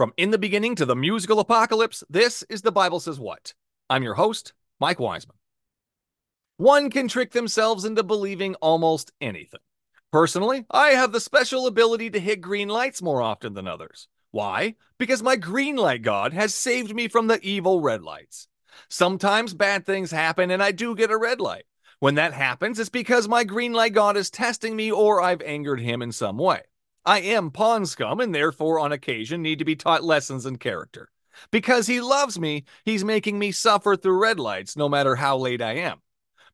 From In the Beginning to the Musical Apocalypse, this is The Bible Says What. I'm your host, Mike Wiseman. One can trick themselves into believing almost anything. Personally, I have the special ability to hit green lights more often than others. Why? Because my green light god has saved me from the evil red lights. Sometimes bad things happen and I do get a red light. When that happens, it's because my green light god is testing me or I've angered him in some way. I am pawn scum and therefore on occasion need to be taught lessons in character. Because he loves me, he's making me suffer through red lights no matter how late I am.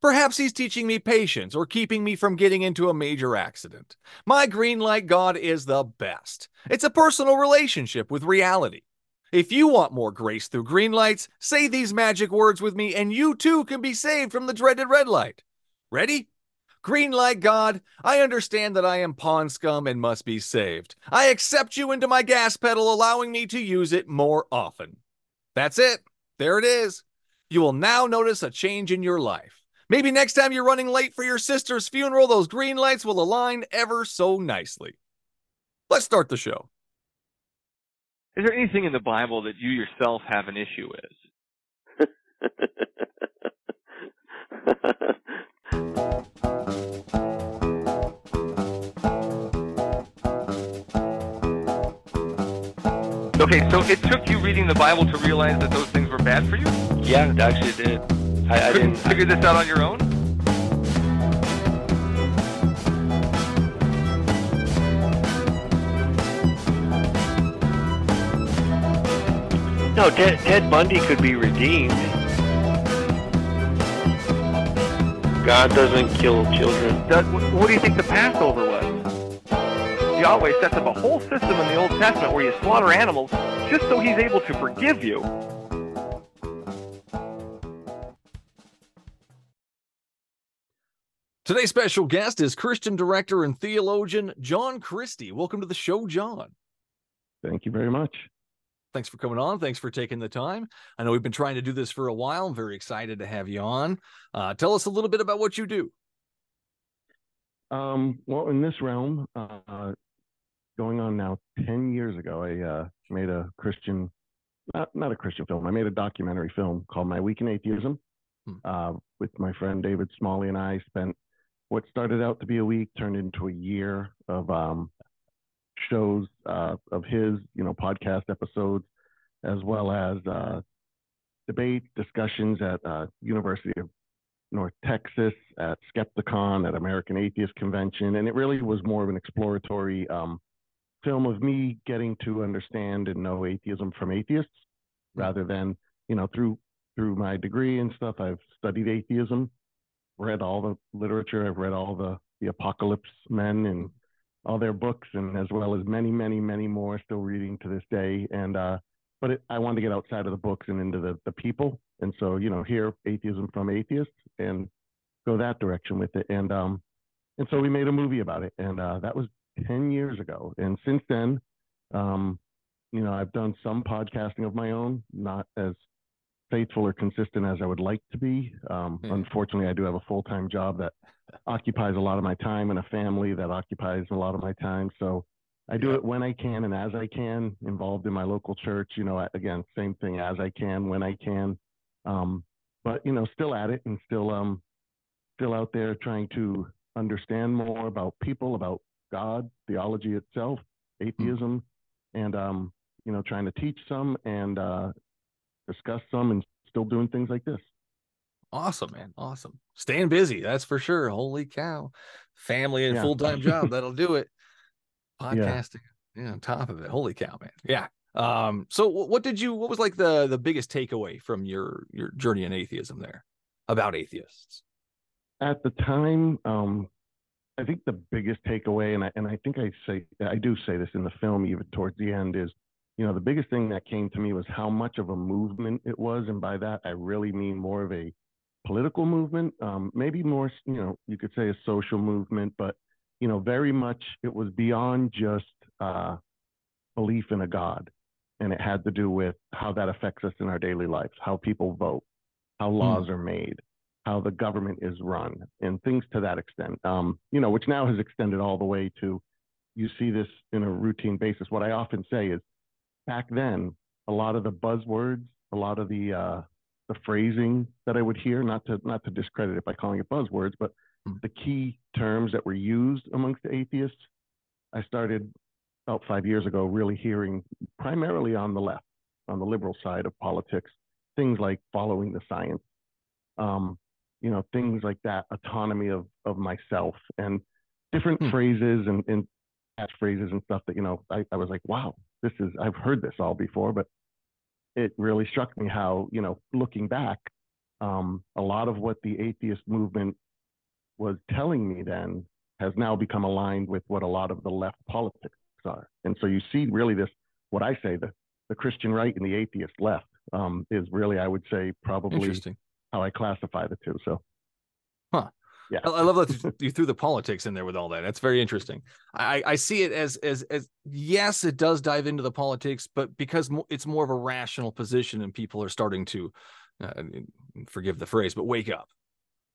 Perhaps he's teaching me patience or keeping me from getting into a major accident. My green light God is the best. It's a personal relationship with reality. If you want more grace through green lights, say these magic words with me and you too can be saved from the dreaded red light. Ready? Green light God, I understand that I am pawn scum and must be saved. I accept you into my gas pedal, allowing me to use it more often. That's it. There it is. You will now notice a change in your life. Maybe next time you're running late for your sister's funeral, those green lights will align ever so nicely. Let's start the show. Is there anything in the Bible that you yourself have an issue with? Okay, so it took you reading the Bible to realize that those things were bad for you? Yeah, it actually did. I, I didn't figure this out on your own. No, Ted, Ted Bundy could be redeemed. God doesn't kill children. Does, what do you think the Passover was? Yahweh sets up a whole system in the Old Testament where you slaughter animals just so he's able to forgive you. Today's special guest is Christian director and theologian John Christy. Welcome to the show, John. Thank you very much. Thanks for coming on. Thanks for taking the time. I know we've been trying to do this for a while. I'm very excited to have you on. Uh, tell us a little bit about what you do. Um, well, in this realm, uh, going on now 10 years ago, I uh, made a Christian, not, not a Christian film. I made a documentary film called My Week in Atheism hmm. uh, with my friend David Smalley and I spent what started out to be a week turned into a year of um, shows uh, of his, you know, podcast episodes, as well as uh, debate discussions at uh, University of North Texas, at Skepticon, at American Atheist Convention, and it really was more of an exploratory um, film of me getting to understand and know atheism from atheists rather than you know through through my degree and stuff i've studied atheism read all the literature i've read all the the apocalypse men and all their books and as well as many many many more still reading to this day and uh but it, i wanted to get outside of the books and into the the people and so you know hear atheism from atheists and go that direction with it and um and so we made a movie about it and uh that was 10 years ago. And since then, um, you know, I've done some podcasting of my own, not as faithful or consistent as I would like to be. Um, mm. Unfortunately, I do have a full time job that occupies a lot of my time and a family that occupies a lot of my time. So I do yeah. it when I can and as I can, involved in my local church. You know, again, same thing as I can, when I can. Um, but you know, still at it and still um, still out there trying to understand more about people, about God, theology itself, hmm. atheism, mm. and um, you know, trying to teach some and uh, discuss some, and still doing things like this. Awesome, man. Awesome. Staying busy, that's for sure. Holy cow. Family and yeah. full time job, that'll do it. Podcasting, yeah. yeah, on top of it. Holy cow, man. Yeah. Um, so what did you what was like the the biggest takeaway from your your journey in atheism there about atheists? At the time, um, I think the biggest takeaway, and I, and I think I say I do say this in the film even towards the end is, you know, the biggest thing that came to me was how much of a movement it was, and by that I really mean more of a political movement, um, maybe more, you know, you could say a social movement, but you know, very much it was beyond just uh, belief in a God, and it had to do with how that affects us in our daily lives, how people vote, how hmm. laws mm. are made, how the government is run and things to that extent. Um, you know, which now has extended all the way to you see this in a routine basis. What I often say is back then, a lot of the buzzwords, a lot of the uh, the phrasing that I would hear, not to not to discredit it by calling it buzzwords, but Hmm. the key terms that were used amongst the atheists, I started about five years ago really hearing primarily on the left, on the liberal side of politics, things like following the science, um, you know, things like that, autonomy of of myself, and different Hmm. phrases and, and catchphrases and stuff that you know I, I was like, wow, this is I've heard this all before, but it really struck me how you know looking back, um, a lot of what the atheist movement was telling me then has now become aligned with what a lot of the left politics are, and so you see really this what I say the the Christian right and the atheist left um, is really I would say probably how I classify the two. So Huh. Yeah. I, I love that you- threw the politics in there with all that. That's very interesting. I, I see it as as as yes, it does dive into the politics, but because mo- it's more of a rational position, and people are starting to, uh, forgive the phrase, but wake up.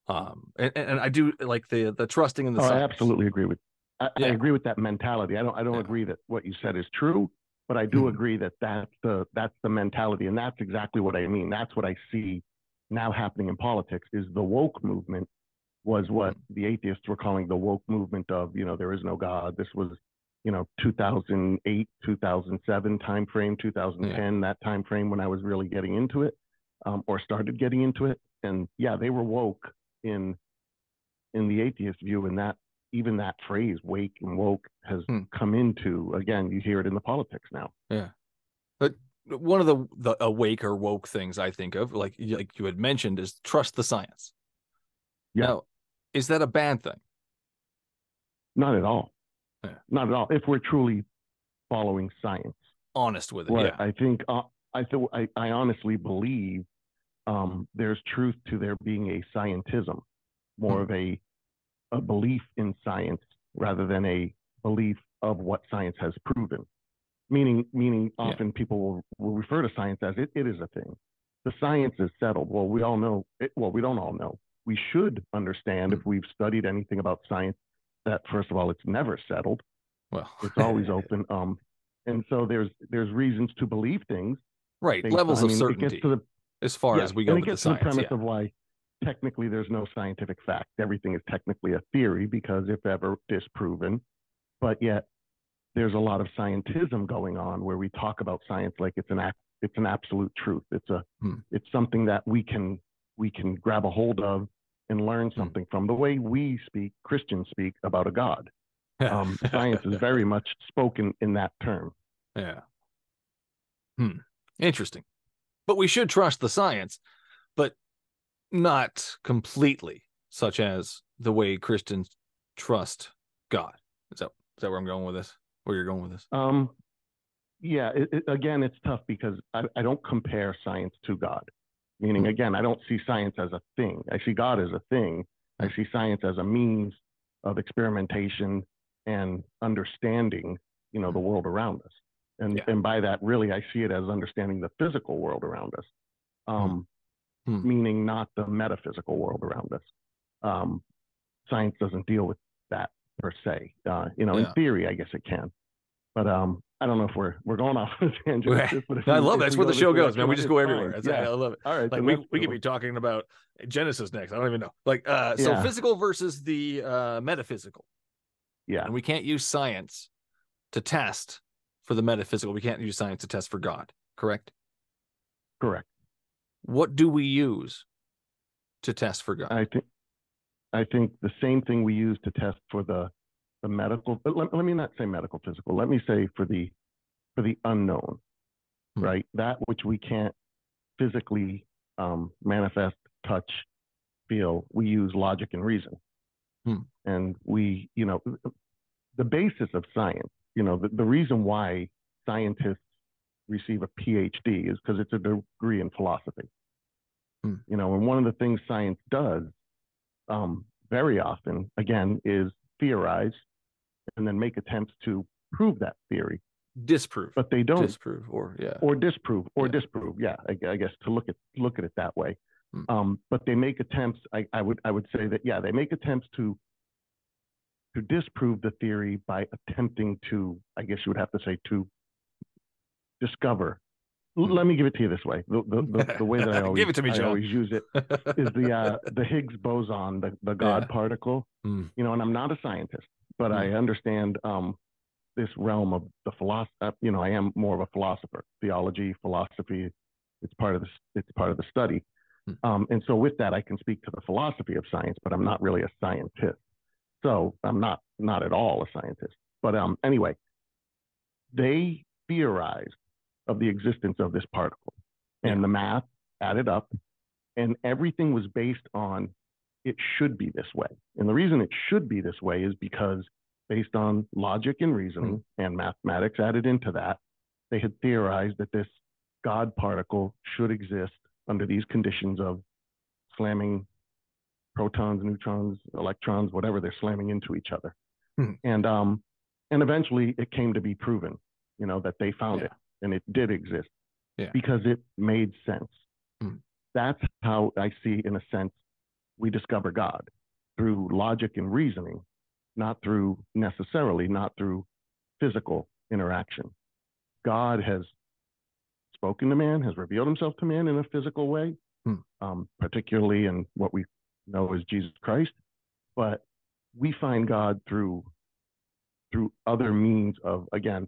Um, and, and I do like the the trusting in the Oh, I absolutely agree with. I, Yeah. I agree with that mentality. I don't. I don't Yeah. agree that what you said is true, but I do Mhm. agree that that's the that's the mentality, and that's exactly what I mean. That's what I see now happening in politics. Is the woke movement was what Mm-hmm. the atheists were calling the woke movement of you know there is no God. This was you know 2008 2007 time frame 2010 that time frame when i was really getting into it um, or started getting into it and yeah they were woke in in the atheist view and that even that phrase wake and woke has Hmm. come into again you hear it in the politics now Yeah. But One of the the awake or woke things I think of, like like you had mentioned, is trust the science. Yeah. Now, is that a bad thing? not at all Yeah. not at all if we're truly following science Honest with it, yeah. I think uh, I, th- I I honestly believe um, there's truth to there being a scientism, more Hmm. of a a belief in science rather than a belief of what science has proven. Meaning meaning Yeah. often people will, will refer to science as it, it is a thing. The science is settled. Well, we all know it, well, we don't all know. We should understand Hmm. if we've studied anything about science that first of all, it's never settled Well, it's always open. Um, and so there's there's reasons to believe things. right. Levels I of mean, It certainty the as far yeah, as we go and it the gets to the premise yeah. of why technically there's no scientific fact. Everything is technically a theory because if ever disproven, but yet there's a lot of scientism going on where we talk about science like it's an act, it's an absolute truth. It's a Hmm. it's something that we can we can grab a hold of and learn Hmm. something from. The way we speak, Christians speak about a God. Um, science is very much spoken in that term. Yeah. Hmm. Interesting. But we should trust the science, but not completely, such as the way Christians trust God. Is that is that where I'm going with this? Where you're going with this? Um, yeah, it, it, again, it's tough because I, I don't compare science to God. Meaning, Hmm. again, I don't see science as a thing. I see God as a thing. I Hmm. see science as a means of experimentation and understanding, you know, the world around us. And Yeah. and by that, really, I see it as understanding the physical world around us, um, Hmm. meaning not the metaphysical world around us. Um, science doesn't deal with that per se. Uh, you know, Yeah. in theory, I guess it can. But um, I don't know if we're we're going off a tangent. with this, but if I love it. That's where the show goes, man. We just go everywhere. That's, Yeah. I love it. All right. Like we, we could be talking about Genesis next. I don't even know. Like uh so Yeah. physical versus the uh metaphysical. Yeah. And we can't use science to test for the metaphysical. We can't use science to test for God, correct? Correct. What do we use to test for God? I think I think the same thing we use to test for the the medical. But let, let me not say medical physical. Let me say for the for the unknown, Hmm. right? That which we can't physically um, manifest, touch, feel. We use logic and reason, Hmm. and we, you know, the basis of science. You know, the, the reason why scientists receive a PhD is because it's a degree in philosophy. Hmm. You know, and one of the things science does um, very often, again, is theorize and then make attempts to prove that theory, Disprove. but they don't, Disprove or yeah. or disprove, or Yeah. disprove. Yeah, I, I guess to look at look at it that way. Hmm. Um, but they make attempts. I, I would I would say that yeah, they make attempts to to disprove the theory by attempting to, I guess you would have to say, to discover. L- Let me give it to you this way. The, the, the, the way that I always, Give it to me, I always use it is the uh, the Higgs boson, the, the God Yeah. particle. Hmm. You know, and I'm not a scientist, but I understand um, this realm of the philosophy. Uh, you know, I am more of a philosopher. Theology, philosophy, it's part of the it's part of the study. Hmm. Um, and so with that, I can speak to the philosophy of science, but I'm not really a scientist. So I'm not not at all a scientist. But um, anyway, they theorized of the existence of this particle, and the math added up, and everything was based on it should be this way. And the reason it should be this way is because based on logic and reasoning and mathematics added into that, they had theorized that this God particle should exist under these conditions of slamming protons, neutrons, electrons, whatever they're slamming into each other. Hmm. And um, and eventually it came to be proven, you know, that they found Yeah. it and it did exist Yeah. because it made sense. Hmm. That's how I see, in a sense, we discover God through logic and reasoning, not through necessarily, not through physical interaction. God has spoken to man, has revealed himself to man in a physical way, Hmm. um, particularly in what we know as Jesus Christ. But we find God through through other means of again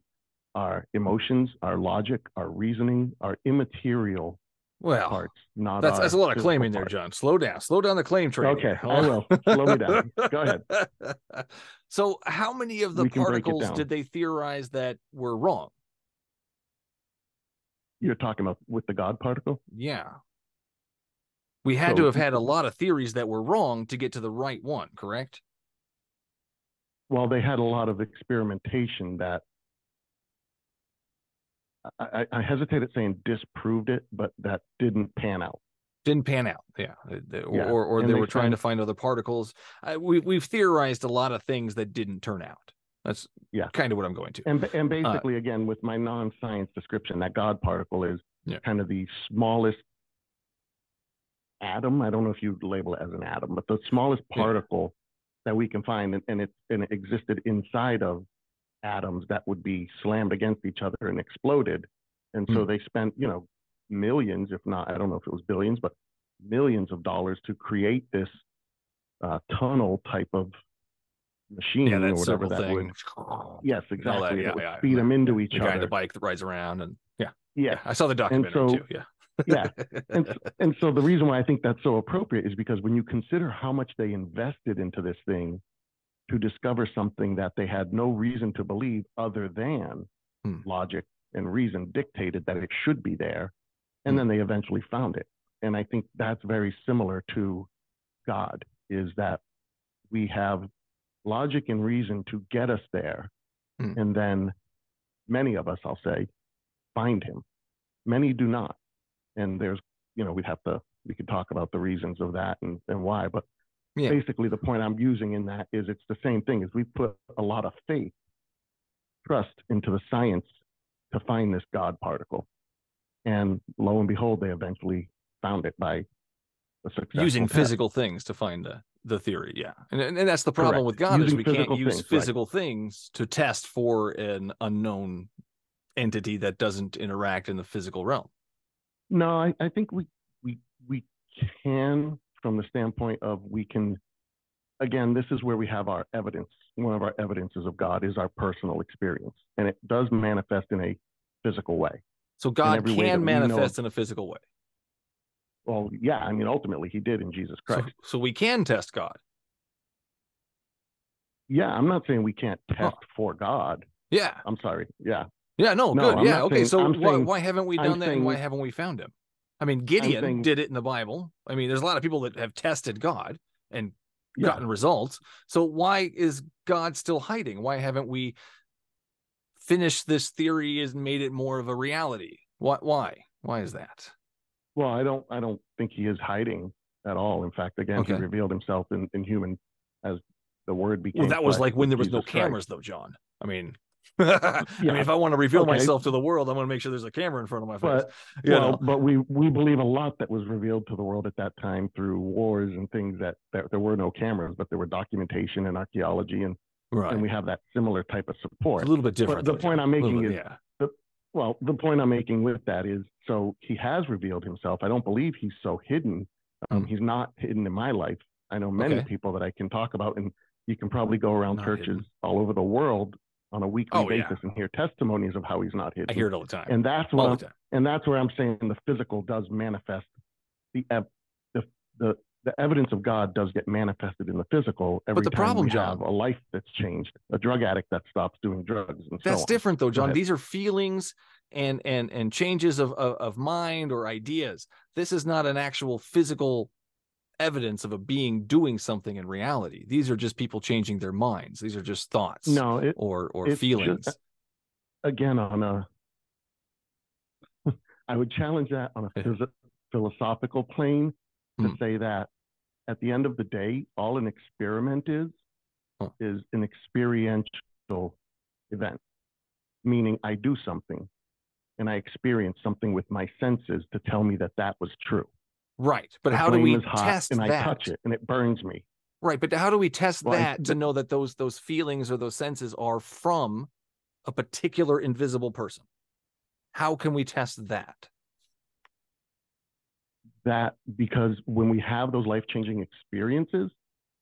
our emotions, our logic, our reasoning, our immaterial Well, parts, not that's that's a lot of claiming there. John. Slow down. Slow down the claim train. Okay. I will. Slow me down. Go ahead. So, how many of the We can break it particles did they theorize that were wrong? You're talking about with the God particle? Yeah. We had to have had a lot of theories that were wrong to get to the right one, correct? Well, they had a lot of experimentation that I, I, I hesitate at saying disproved it, but that didn't pan out. Didn't pan out. Yeah. Uh, Or, Yeah, or, or they they were trying to find other particles. Uh, we, we've theorized a lot of things that didn't turn out. That's Yeah. kind of what I'm going to. And and basically, again, with my non-science description, that God particle is Yeah. kind of the smallest atom. I don't know if you label it as an atom, but the smallest Yeah. particle that we can find, and, and it and it existed inside of atoms that would be slammed against each other and exploded. And so Hmm. they spent, you know, millions, if not, I don't know if it was billions, but millions of dollars to create this uh, tunnel type of machine yeah, or whatever that thing. would. Yes, that, exactly. yeah, that would yeah, feed them into each The guy other. the bike that rides around and yeah, Yes, I saw the documentary so- too. Yeah. yeah. And, and so the reason why I think that's so appropriate is because when you consider how much they invested into this thing to discover something that they had no reason to believe other than Hmm. logic and reason dictated that it should be there, and Hmm. then they eventually found it. And I think that's very similar to God, is that we have logic and reason to get us there, Hmm. and then many of us, I'll say, find him. Many do not and there's you know we'd have to we could talk about the reasons of that and, and why but Yeah. basically the point i'm using in that is it's the same thing is we put a lot of faith trust into the science to find this god particle and lo and behold they eventually found it by a Using test. physical things to find the the theory. Yeah. And and that's the problem Correct. with God is we can't physical use things, right. physical things to test for an unknown entity that doesn't interact in the physical realm. No, I, I think we we we can from the standpoint of we can again, this is where we have our evidence. One of our evidences of God is our personal experience. And it does manifest in a physical way. So God every way that can manifest in a physical way. Well, yeah, I mean ultimately he did in Jesus Christ. so we can test God. yeah, I'm not saying we can't test for God. Yeah. I'm sorry. Yeah. Yeah, no, No, good. I'm yeah, okay. saying- so why, saying- why haven't we I'm done that and why haven't we found him? I mean, Gideon saying- did it in the Bible. I mean, there's a lot of people that have tested God and Yeah. gotten results. So why is God still hiding? Why haven't we finished this theory and made it more of a reality? Why why? Why is that? Well, I don't I don't think he is hiding at all. In fact, again, Okay. he revealed himself in, in human as the word became. Well, that was like when there was no Jesus Christ. cameras though, John. I mean I mean, if I want to reveal Okay. myself to the world, I'm going to make sure there's a camera in front of my face. But you well, know? but we we believe a lot that was revealed to the world at that time through wars and things that, that there were no cameras, but there were documentation and archaeology, and, right. and we have that similar type of support. It's a little bit different. the point I'm making bit, is- yeah. well, the point I'm making with that is so he has revealed himself. I don't believe he's so hidden. Um, Mm. He's not hidden in my life. I know many Okay. people that I can talk about, and you can probably go around Not churches hidden. all over the world on a weekly Oh, yeah. basis and hear testimonies of how he's not hidden. I hear it all the time. and that's what all the time. and that's where I'm saying the physical does manifest the ev- the the the evidence of God does get manifested in the physical every the time problem, we John- have a life that's changed, a drug addict that stops doing drugs, and That's so different though, John. These are feelings and and and changes of, of of mind or ideas. This is not an actual physical evidence of a being doing something in reality. These are just people changing their minds. These are just thoughts No, it or or feelings. again on a. I would challenge that on a phys- philosophical plane to Hmm. say that at the end of the day, all an experiment is Huh. is an experiential event, meaning I do something and I experience something with my senses to tell me that that was true. Right. But The how do we test and I touch it and it burns me. Right, but how do we test Well, I- that to th- know that those those feelings or those senses are from a particular invisible person? How can we test that? that because when we have those life changing experiences,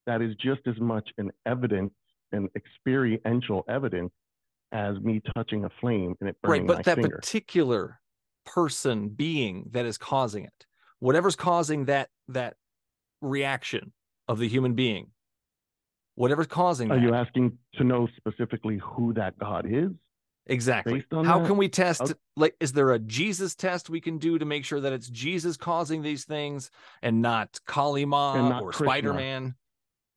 that is just as much an evidence, an experiential evidence as me touching a flame and it burning right but that finger. particular person being that is causing it whatever's causing that that reaction of the human being whatever's causing that Are that you asking to know specifically who that God is? exactly how that? can we test Okay. like is there a jesus test we can do to make sure that it's jesus causing these things and not kali ma And not or Krishna. spider-man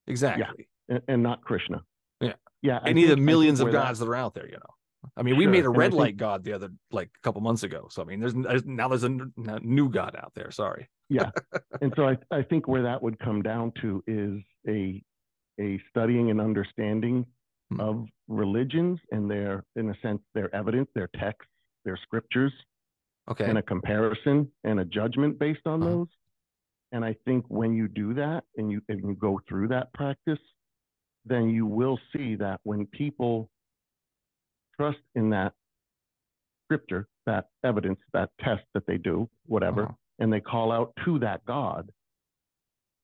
exactly And, and not Krishna. Yeah. Yeah. I any of the millions of where that- gods that are out there you know i mean we Sure, made a red think- light god the other like a couple months ago so i mean there's, there's now there's a new god out there sorry yeah, and so I, I think where that would come down to is a a studying and understanding Hmm. of religions and their in a sense their evidence their texts their scriptures okay and a comparison and a judgment based on Uh-huh. those and i think when you do that and you and you go through that practice then you will see that when people trust in that scripture that evidence that test that they do whatever Uh-huh. and they call out to that God,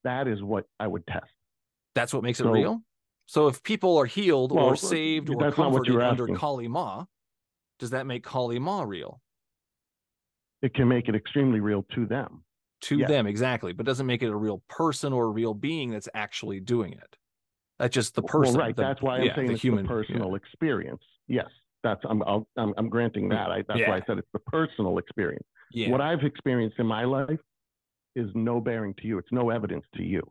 that is what I would test. That's what makes it So- real. So if people are healed Well, or saved or that's not what comforted under. Kali Ma, does that make Kali Ma real It can make it extremely real to them. to Yes. them? Exactly, but doesn't make it a real person or a real being that's actually doing it. That's just the person. well, right. the- that's why I'm yeah, saying the it's human the yeah. personal experience. Yes, that's I'm I'll, I'm, I'm granting that. I, that's why I said it's the personal experience. Yeah. What I've experienced in my life is no bearing to you. It's no evidence to you.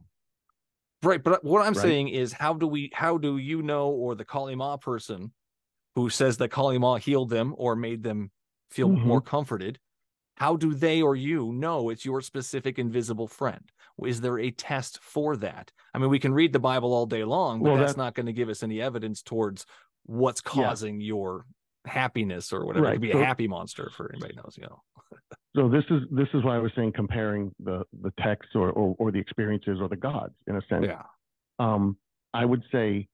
Right, but what I'm Right. saying is, how do we? How do you know, or the Kali Ma person who says that Kali Ma healed them or made them feel Mhm. more comforted? How do they or you know it's your specific invisible friend? Is there a test for that? I mean, we can read the Bible all day long, but Well, that's that- not going to give us any evidence towards what's Yeah. causing your happiness or whatever. It could be so- a happy monster for anybody knows, you know. So this is this is why I was saying comparing the the texts or, or or the experiences or the gods in a sense. Yeah. um, I would say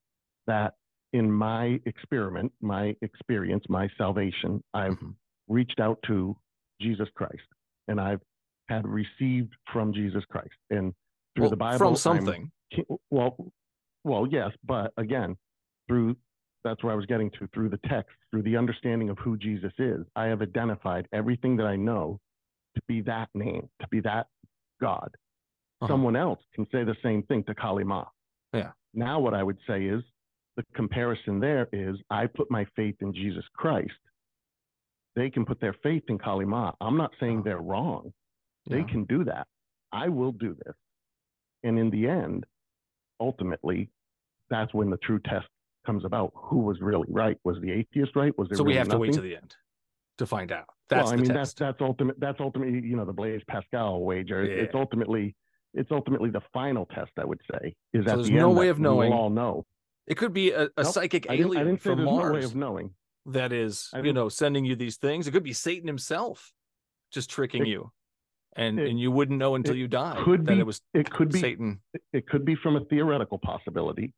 that in my experiment, my experience, my salvation, I've Mhm. reached out to Jesus Christ and I've had received from Jesus Christ. And through Well, the Bible, from I'm- something. well, well, yes, but again, through that's where I was getting to through the text, through the understanding of who Jesus is, I have identified everything that I know to be that name, to be that God. Uh-huh. Someone else can say the same thing to Kali Ma. Yeah. Now, what I would say is the comparison there is I put my faith in Jesus Christ. They can put their faith in Kali Ma. I'm not saying Uh-huh. they're wrong. They Yeah. can do that. I will do this. And in the end, ultimately, that's when the true test comes about. Who was really right? Was the atheist right? Was there So we really have to wait to the end to find out. That's well, I mean, test. that's that's ultimate. That's ultimately, you know, the Blaise Pascal wager. It's- It's ultimately, it's ultimately the final test. I would say is So there's the no way of knowing. We'll all know. It could be a, a Nope, psychic I didn't, alien I didn't from there's Mars no way of knowing. that is, you know, sending you these things. It could be Satan himself just tricking It- you. And it- and you wouldn't know until you could that be- it was It could be. Satan. It could be from a theoretical possibility,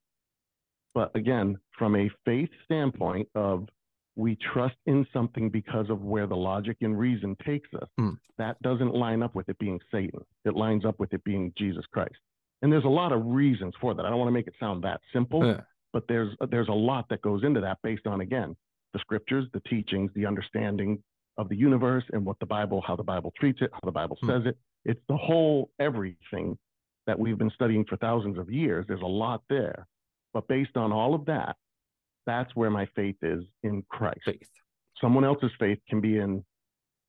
but again, from a faith standpoint of we trust in something because of where the logic and reason takes us. Hmm. That doesn't line up with it being Satan. It lines up with it being Jesus Christ. And there's a lot of reasons for that. I don't want to make it sound that simple, Yeah. but there's there's a lot that goes into that based on again the scriptures, the teachings, the understanding of the universe and what the Bible, how the Bible treats it, how the Bible Hmm. says it. It's the whole everything that we've been studying for thousands of years. There's a lot there. But based on all of that, that's where my faith is in Christ. Faith. Someone else's faith can be in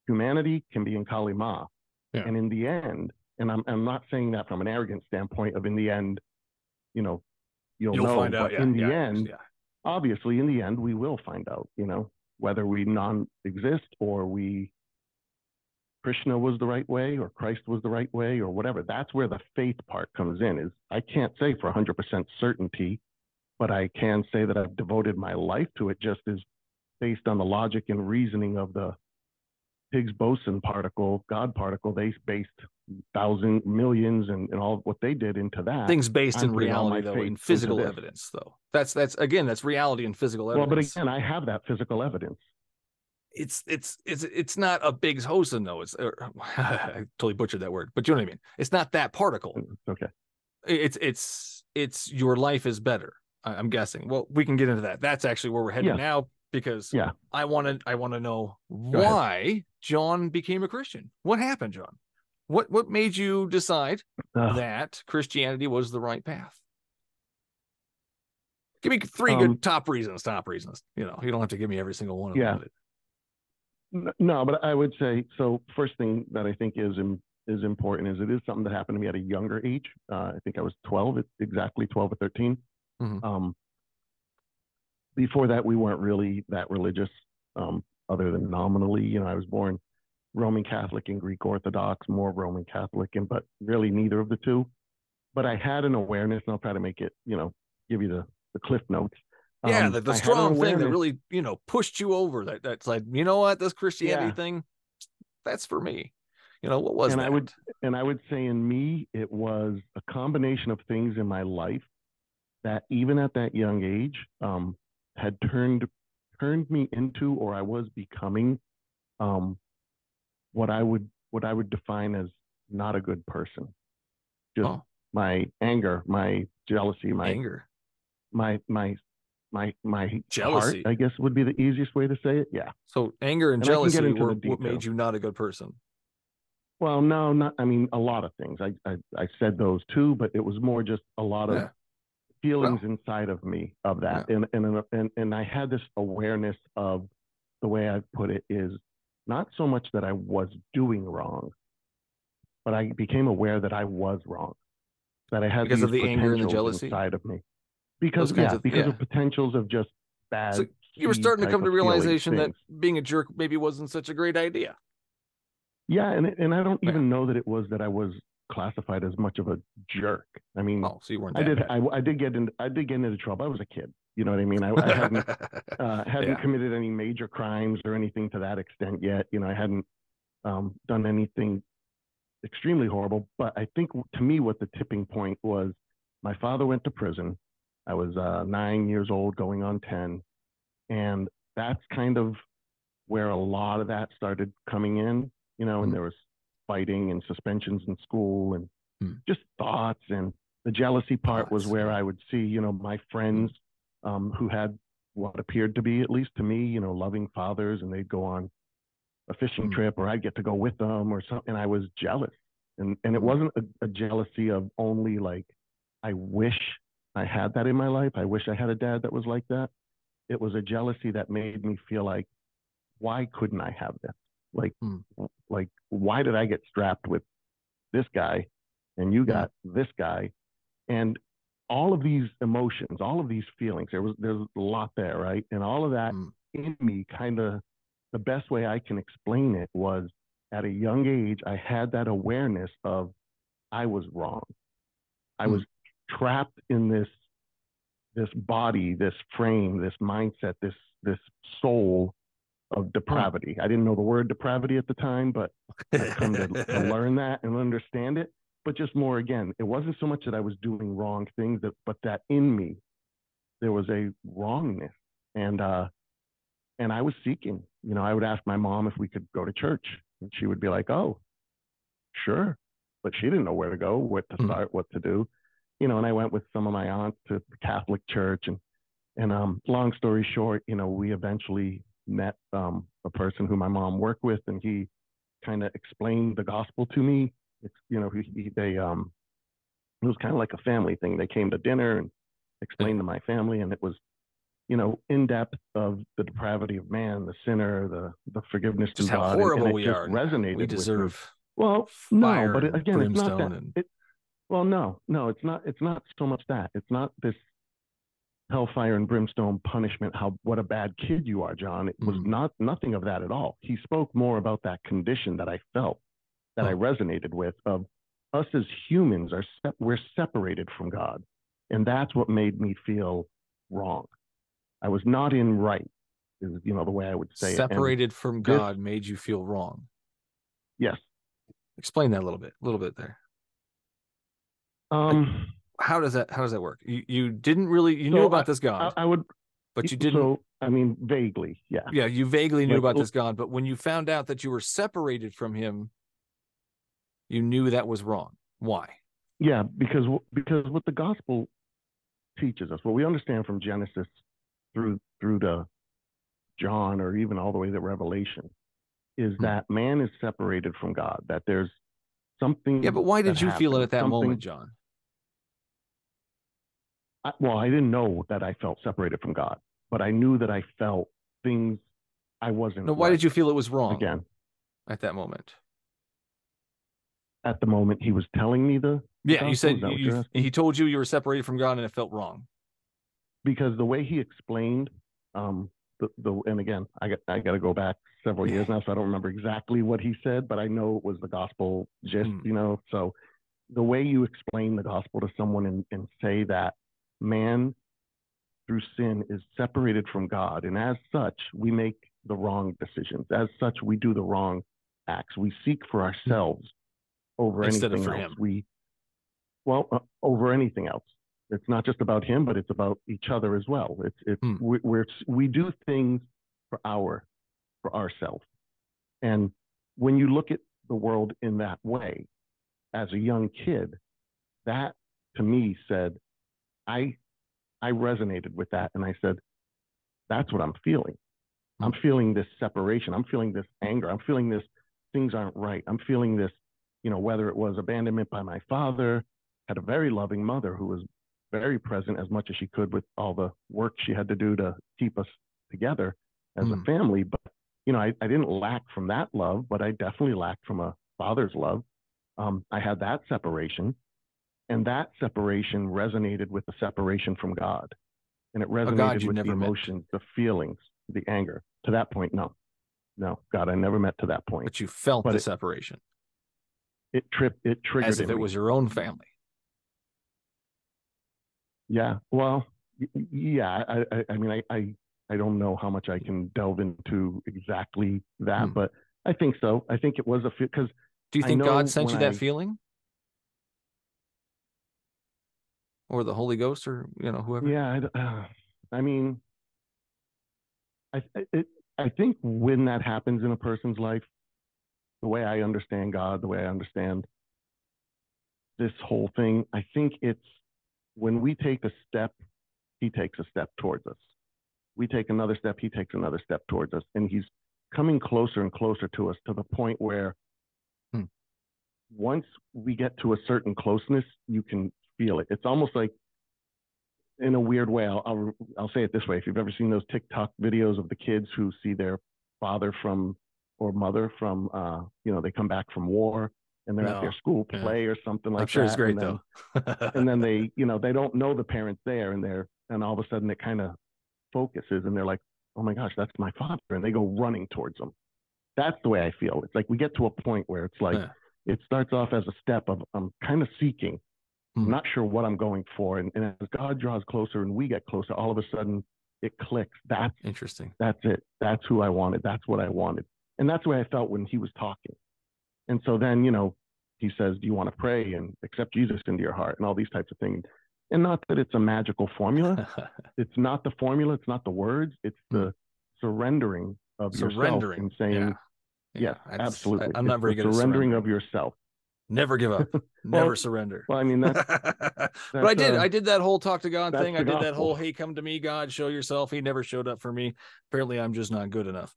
humanity, can be in Kali Ma. Yeah. And in the end, and I'm, I'm not saying that from an arrogant standpoint of in the end, you know, you'll, You'll know, find out. Yeah. in the yeah, end, obviously in the end we will find out you know whether we non-exist or we krishna was the right way or christ was the right way or whatever that's where the faith part comes in is i can't say for 100% certainty but i can say that i've devoted my life to it just as based on the logic and reasoning of the higgs boson particle god particle they based thousand millions and, and all what they did into that Things based I'm in reality, though, in physical evidence, though. That's that's again, that's reality and physical evidence. well but again i have that physical evidence it's it's it's it's not a Biggs Hosen though. It's or, er, I totally butchered that word, but you know what I mean. It's not that particle. Mm, okay It's it's it's your life is better. I'm guessing. Well, we can get into that. That's actually where we're headed Yeah. now because Yeah. I want to I want to know why John became a Christian. What happened, John? What what made you decide Ugh. that Christianity was the right path? Give me three Um, good top reasons. Top reasons. You know, you don't have to give me every single one of Yeah. them. No, but I would say so. First thing that I think is is important is it is something that happened to me at a younger age. Uh, I think I was 12, it's exactly 12 or 13. Mhm. Um, before that, we weren't really that religious, um, other than nominally. You know, I was born Roman Catholic and Greek Orthodox, more Roman Catholic, and but really neither of the two. But I had an awareness, and I'll try to make it, you know, give you the the cliff notes. Yeah, Um, the, the an strong thing that really, you know, pushed you over. That that's like, you know what, this Christianity Yeah. thing, that's for me. You know, what was And that? I would- and I would say in me, it was a combination of things in my life that even at that young age um, had turned turned me into, or I was becoming, um, what I would what I would define as not a good person. Just Oh. my anger, my jealousy, my anger. my my my my Jealousy. Heart, I guess would be the easiest way to say it. Yeah. So anger and And I can get jealousy were what made you not a good person. Well, no, not. I mean, a lot of things. I I, I said those too, but it was more just a lot of Yeah. Feelings inside of me of that, and, and and and I had this awareness of the way I put it is not so much that I was doing wrong, but I became aware that I was wrong, that I had Because of the anger and the jealousy? inside of me, because yeah, of- because yeah. of potentials of just bad. So You were starting to come to realization that being a jerk maybe wasn't such a great idea. Yeah, and and I don't Yeah. even know that it was that I was classified as much of a jerk. I mean, Oh, so you weren't. I did. I, I did get into I did get into trouble. I was a kid. You know what I mean? I, I hadn't uh, hadn't Yeah. committed any major crimes or anything to that extent yet. You know, I hadn't um, done anything extremely horrible. But I think to me, what the tipping point was, my father went to prison. I was uh, nine years old, going on ten, and that's kind of where a lot of that started coming in. You know, and Mhm. there was fighting and suspensions in school and Hmm. just thoughts and the jealousy part was where. I would see, you know, my friends um, who had what appeared to be, at least to me, you know, loving fathers, and they'd go on a fishing Hmm. trip, or I'd get to go with them, or something. And I was jealous, and and it Hmm. wasn't a, a jealousy of only like, I wish I had that in my life. I wish I had a dad that was like that. It was a jealousy that made me feel like, why couldn't I have this? Like, Hmm. like why did I get strapped with this guy, and you Yeah. got this guy, and all of these emotions, all of these feelings. There was there's a lot there, right? And all of that Mm. in me, kind of, the best way I can explain it was at a young age, I had that awareness of I was wrong. I Mm. was trapped in this this body, this frame, this mindset, this this soul of depravity. I didn't know the word depravity at the time, but I've come to, to learn that and understand it. But just more again, it wasn't so much that I was doing wrong things, that but that in me there was a wrongness, and uh, and I was seeking. You know, I would ask my mom if we could go to church, and she would be like, "Oh, sure," but she didn't know where to go, what to Mhm. start, what to do. You know, and I went with some of my aunts to the Catholic church, and and um, long story short, you know, we eventually met um, a person who my mom worked with, and he kind of explained the gospel to me. It's you know, he, he they um, it was kind of like a family thing. They came to dinner and explained to my family, and it was you know, in depth of the depravity of man, the sinner, the the forgiveness Just to how God, and- horrible and it we are. resonated. We deserve Well, no, but it, again, it's not that. and- It, well, no, no, it's not. It's not so much that. It's not this hellfire and brimstone punishment. How what a bad kid you are, John. It was Mm. not nothing of that at all. He spoke more about that condition that I felt, that I resonated with. Of us as humans are sep- we're separated from God, and that's what made me feel wrong. I was not in right. Is you know the way I would say it. Separated from this- God made you feel wrong. yes. Explain that a little bit, a little bit there. Um. How does that how does that work? You you didn't really you knew about I- this God, I, I would but you didn't So I mean, vaguely, yeah. yeah, you vaguely knew Like, about this God, but when you found out that you were separated from him, you knew that was wrong. Why? Yeah, because because what the gospel teaches us, what we understand from Genesis through through to John, or even all the way to Revelation, is Hmm. that man is separated from God. That there's something. Yeah, but why did you feel it at that moment, John? I, well, I didn't know that I felt separated from God, but I knew that I felt things I wasn't. No, why did you feel it was wrong Again, at that moment? at the moment he was telling me the Yeah, you said you, you're you- asking? he told you you were separated from God and it felt wrong. because the way he explained um the, the and again I got I got to go back several years now so I don't remember exactly what he said but I know it was the gospel gist Hmm. you know so the way you explain the gospel to someone and, and say that man through sin is separated from God and as such we make the wrong decisions as such we do the wrong acts we seek for ourselves over Instead anything for else him. we well uh, over anything else it's not just about him, but it's about each other as well. It's it's Hmm. we, we're we do things for our for ourselves, and when you look at the world in that way, as a young kid, that to me said, I I resonated with that, and I said, that's what I'm feeling. I'm feeling this separation. I'm feeling this anger. I'm feeling this things aren't right. I'm feeling this, you know, whether it was abandonment by my father, had a very loving mother who was very present as much as she could with all the work she had to do to keep us together as Hmm. a family. But, you know, I, I didn't lack from that love, but I definitely lacked from a father's love. Um, I had that separation, and that separation resonated with the separation from God. And it resonated with the never met. emotions, the feelings, the anger. To that point, no. No, God, I never met to that point. But you felt But the it- separation It tripped, it triggered as if it me. was your own family. Yeah. Well, yeah. I, I, I mean, I, I, I don't know how much I can delve into exactly that, Hmm. but I think so. I think it was a because Do you think God sent you that I- feeling? Or the Holy Ghost or you know, whoever? yeah, I uh, I mean, I, I- it, I think when that happens in a person's life, the way I understand God, the way I understand this whole thing, I think it's when we take a step, He takes a step towards us. We take another step, He takes another step towards us, and He's coming closer and closer to us to the point where Hmm. once we get to a certain closeness, you can feel it. It's almost like in a weird way, I'll, I'll I'll say it this way: if you've ever seen those TikTok videos of the kids who see their father from or mother from, uh, you know, they come back from war and they're No. at their school Yeah. play or something like I'm sure that. it's great and then, though. and then they, you know, they don't know the parents there, and they're and all of a sudden it kind of focuses, and they're like, oh my gosh, that's my father, and they go running towards them. That's the way I feel. It's like we get to a point where it's like Yeah. it starts off as a step of I'm kind of seeking. Hmm. I'm not sure what I'm going for, and, and as God draws closer and we get closer, all of a sudden it clicks. That's Interesting. that's it. That's who I wanted. That's what I wanted. And that's the way I felt when he was talking. And so then, you know, he says, Do you want to pray and accept Jesus into your heart and all these types of things? And not that it's a magical formula. it's not the formula. It's not the words. It's the surrendering of Surrendering. yourself and saying, Yeah. yes, that's- absolutely. I, am not very good at surrendering. of yourself. Never give up. Never Well, surrender. Well, I mean, that's, but I did. uh, I did that whole talk to God thing. I did that whole "Hey, come to me, God, show yourself." He never showed up for me. Apparently, I'm just not good enough.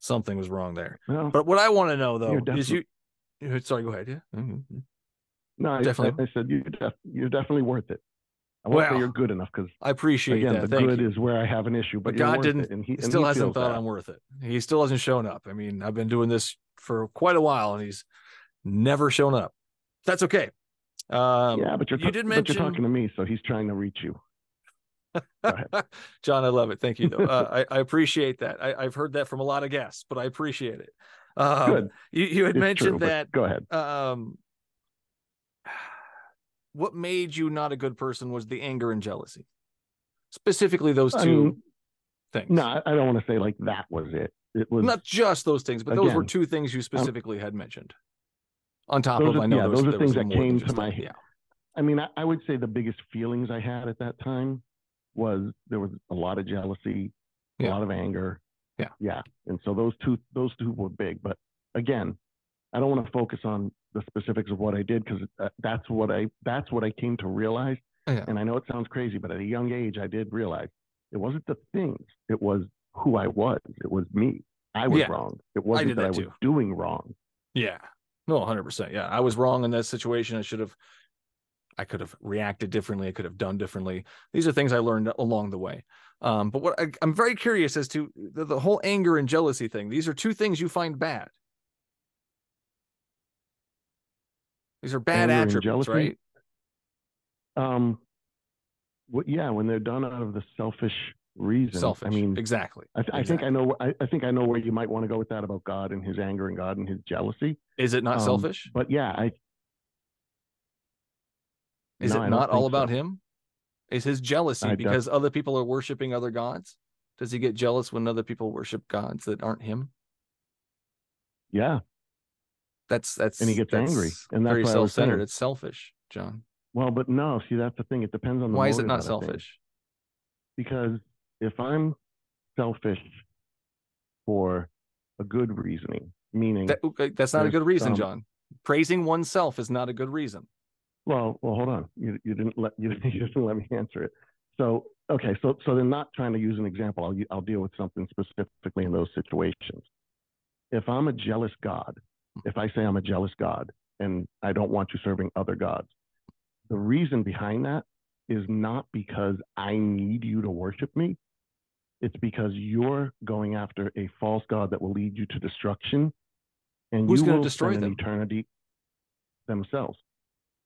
Something was wrong there. well, But what I want to know though is you. you- Sorry, go ahead. Yeah. Mhm. no, I, I, definitely. I said you're, def- you're definitely worth it. I won't say Well, you're good enough because I appreciate again, that. the Thank good you. is where I have an issue. But, But God didn't- and he, He and still he hasn't thought that. I'm worth it. He still hasn't shown up. I mean, I've been doing this for quite a while, and he's never shown up. That's okay. Um, yeah, but you're, you did but mention you're talking to me, so he's trying to reach you. John, I love it. Thank you. Though. Uh, I, I appreciate that. I, I've heard that from a lot of guests, but I appreciate it. Um, Good. You, you had It's mentioned true, that. Go ahead. Um, what made you not a good person was the anger and jealousy, specifically those two I mean, things. no, I I don't want to say like that was it. It was not just those things, but those were two things you specifically had mentioned. On top Those of, are- I know yeah, those are things that came to my head. Yeah. I mean, I, I would say the biggest feelings I had at that time was there was a lot of jealousy, a lot of anger. Yeah. Yeah. And so those two those two were big. But again, I don't want to focus on the specifics of what I did because uh, that's what I that's what I came to realize. Oh, yeah. And I know it sounds crazy, but at a young age, I did realize it wasn't the things; it was who I was. It was me. I was Yeah. wrong. It wasn't did that, that I was doing wrong. Yeah. No, 100%. Yeah. I was wrong in that situation. I should have, I could have reacted differently. I could have done differently. These are things I learned along the way. Um, but what I, I'm very curious as to the, the whole anger and jealousy thing. These are two things you find bad. These are bad Anger attributes, right? Um, what, yeah, when they're done out of the selfish reason. Selfish. I mean, exactly. I, th- I think I know. I, I think I know where you might want to go with that about God and His anger and God and His jealousy. Is it not Um, selfish? But yeah, I Is no, it don't all think so. about him? Is his jealousy because other people are worshiping other gods? Does he get jealous when other people worship gods that aren't him? yeah. That's that's And he gets angry, and that's very what I was self-centered. It's selfish, John. Well, but no. See, that's the thing. It depends on the Why is it not of the thing. selfish? Because if I'm selfish for a good reasoning, meaning That, okay, that's not a good reason, some- John. Praising oneself is not a good reason. Well, well, hold on. You you didn't let you, you didn't let me answer it. So okay, so so they're not trying to use an example. I'll I'll deal with something specifically in those situations. If I'm a jealous God, if I say I'm a jealous God and I don't want you serving other gods, the reason behind that is not because I need you to worship me. It's because you're going after a false god that will lead you to destruction, and Who's you gonna will destroy them? eternity themselves.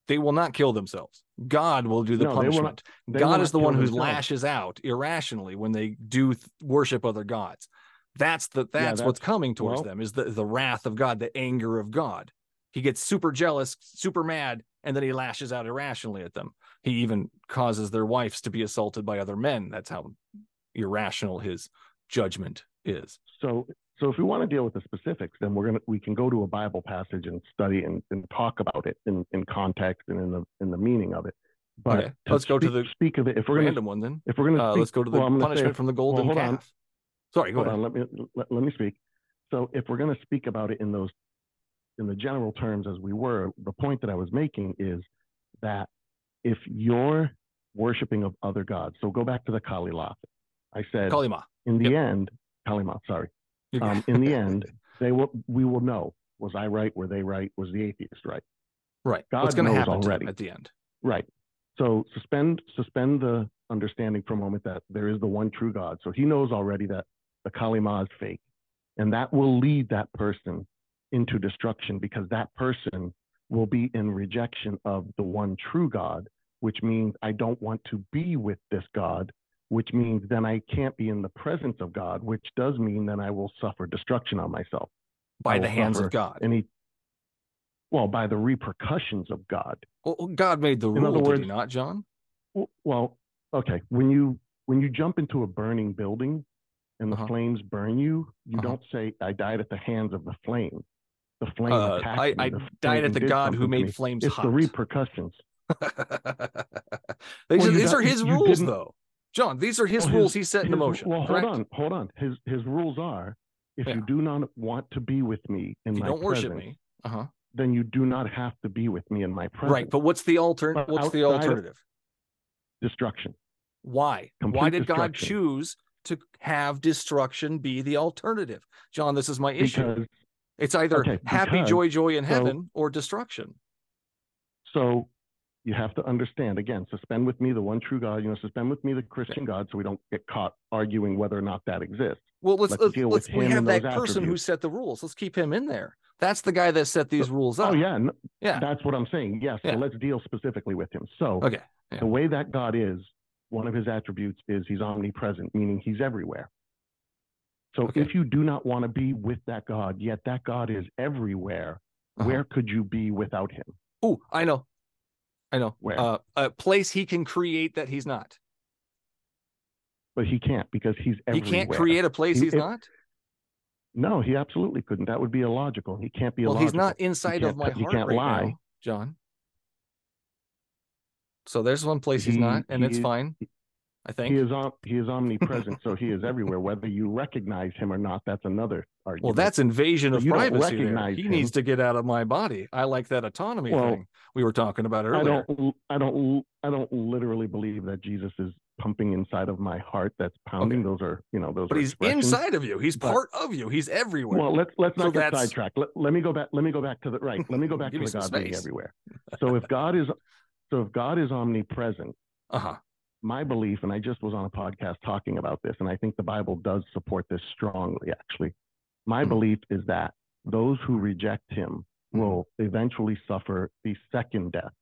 They will not kill themselves. God will do the No, they will not- punishment. They God not is the one who themselves. lashes out irrationally when they do th- worship other gods. That's the that's, what's that's- coming towards well- them is the the wrath of God, the anger of God. He gets super jealous, super mad, and then he lashes out irrationally at them. He even causes their wives to be assaulted by other men. That's how irrational his judgment is. So, so if we want to deal with the specifics, then we're gonna we can go to a Bible passage and study and, and talk about it in, in context and in the in the meaning of it. But Okay, let's go to the speak of it. If we're gonna Random one then. if we're gonna Uh, speak, let's go to the well, I'm say punishment from the golden on. calf. Sorry, go hold ahead. on, let me let, let me speak. So if we're going to speak about it in those in the general terms as we were, the point that I was making is that if you're worshiping of other gods, so go back to the Kali. I said Kalima. in the Yep. end, Kalima, sorry. Um, in the end, they will we will know was I right, were they right, was the atheist right? right. God What's going to knows happen already. at the end? Right. So suspend suspend the understanding for a moment that there is the one true God. So he knows already that the Kalima is fake. And that will lead that person into destruction because that person will be in rejection of the one true God, which means I don't want to be with this God, which means then I can't be in the presence of God, which does mean then I will suffer destruction on myself. By the hands of God. Any well, by the repercussions of God. Well, God made the In rule, other did he words- not, John? Well, okay. When you when you jump into a burning building and the Uh-huh. flames burn you, you Uh-huh. don't say, "I died at the hands of the flame." The flame Uh, attacked I, me. I died at the God who made me." flames It's hot. the repercussions. these Well, are, these di- are his rules, though. John, these are his Well, rules he set into motion. Well, correct? hold on, hold on. His his rules are: if Yeah. you do not want to be with me in If you my don't worship presence, me. Uh-huh. then you do not have to be with me in my presence. Right. But what's the alter But what's the alternative? destruction. Why? Why did God choose to have destruction be the alternative? John, this is my issue. Because It's either okay, happy, because- joy, joy in so- heaven or destruction. so you have to understand again. Suspend with me the one true God. You know, suspend with me the Christian God, so we don't get caught arguing whether or not that exists. Well, let's Let's let's, deal let's with we him have that person who set the rules. Let's keep him in there. That's the guy that set these rules up. Oh yeah, Yeah. that's what I'm saying. Yes. Yeah. So let's deal specifically with him. So Okay. yeah. the way that God is, one of his attributes is he's omnipresent, meaning he's everywhere. So Okay. if you do not want to be with that God, yet that God is everywhere, Uh-huh. where could you be without him? Oh, I know. I know. Where? Uh, a place he can create that he's not. But he can't because he's He can't create a place He- he's it- not. No, he absolutely couldn't. That would be illogical. He can't be Well, illogical. he's not inside of my t- he heart can't right lie. now, John. So there's one place he's not, and it's he- fine. I think. He is om- he is omnipresent, so he is everywhere. Whether you recognize him or not, that's another argument. Well, that's invasion of you privacy. there. He him. needs to get out of my body. I like that autonomy Well, thing we were talking about earlier. I don't I don't I don't literally believe that Jesus is pumping inside of my heart that's pounding. Those are you know those But are he's inside of you. He's but- part of you. He's everywhere. Well, let's let's So not get sidetracked. Let, let me go back. Let me go back to the right. Let me go back to the God being everywhere. So if God is so if God is omnipresent, uh huh. My belief, and I just was on a podcast talking about this, and I think the Bible does support this strongly, actually. My Mhm. belief is that those who reject him Mhm. will eventually suffer the second death,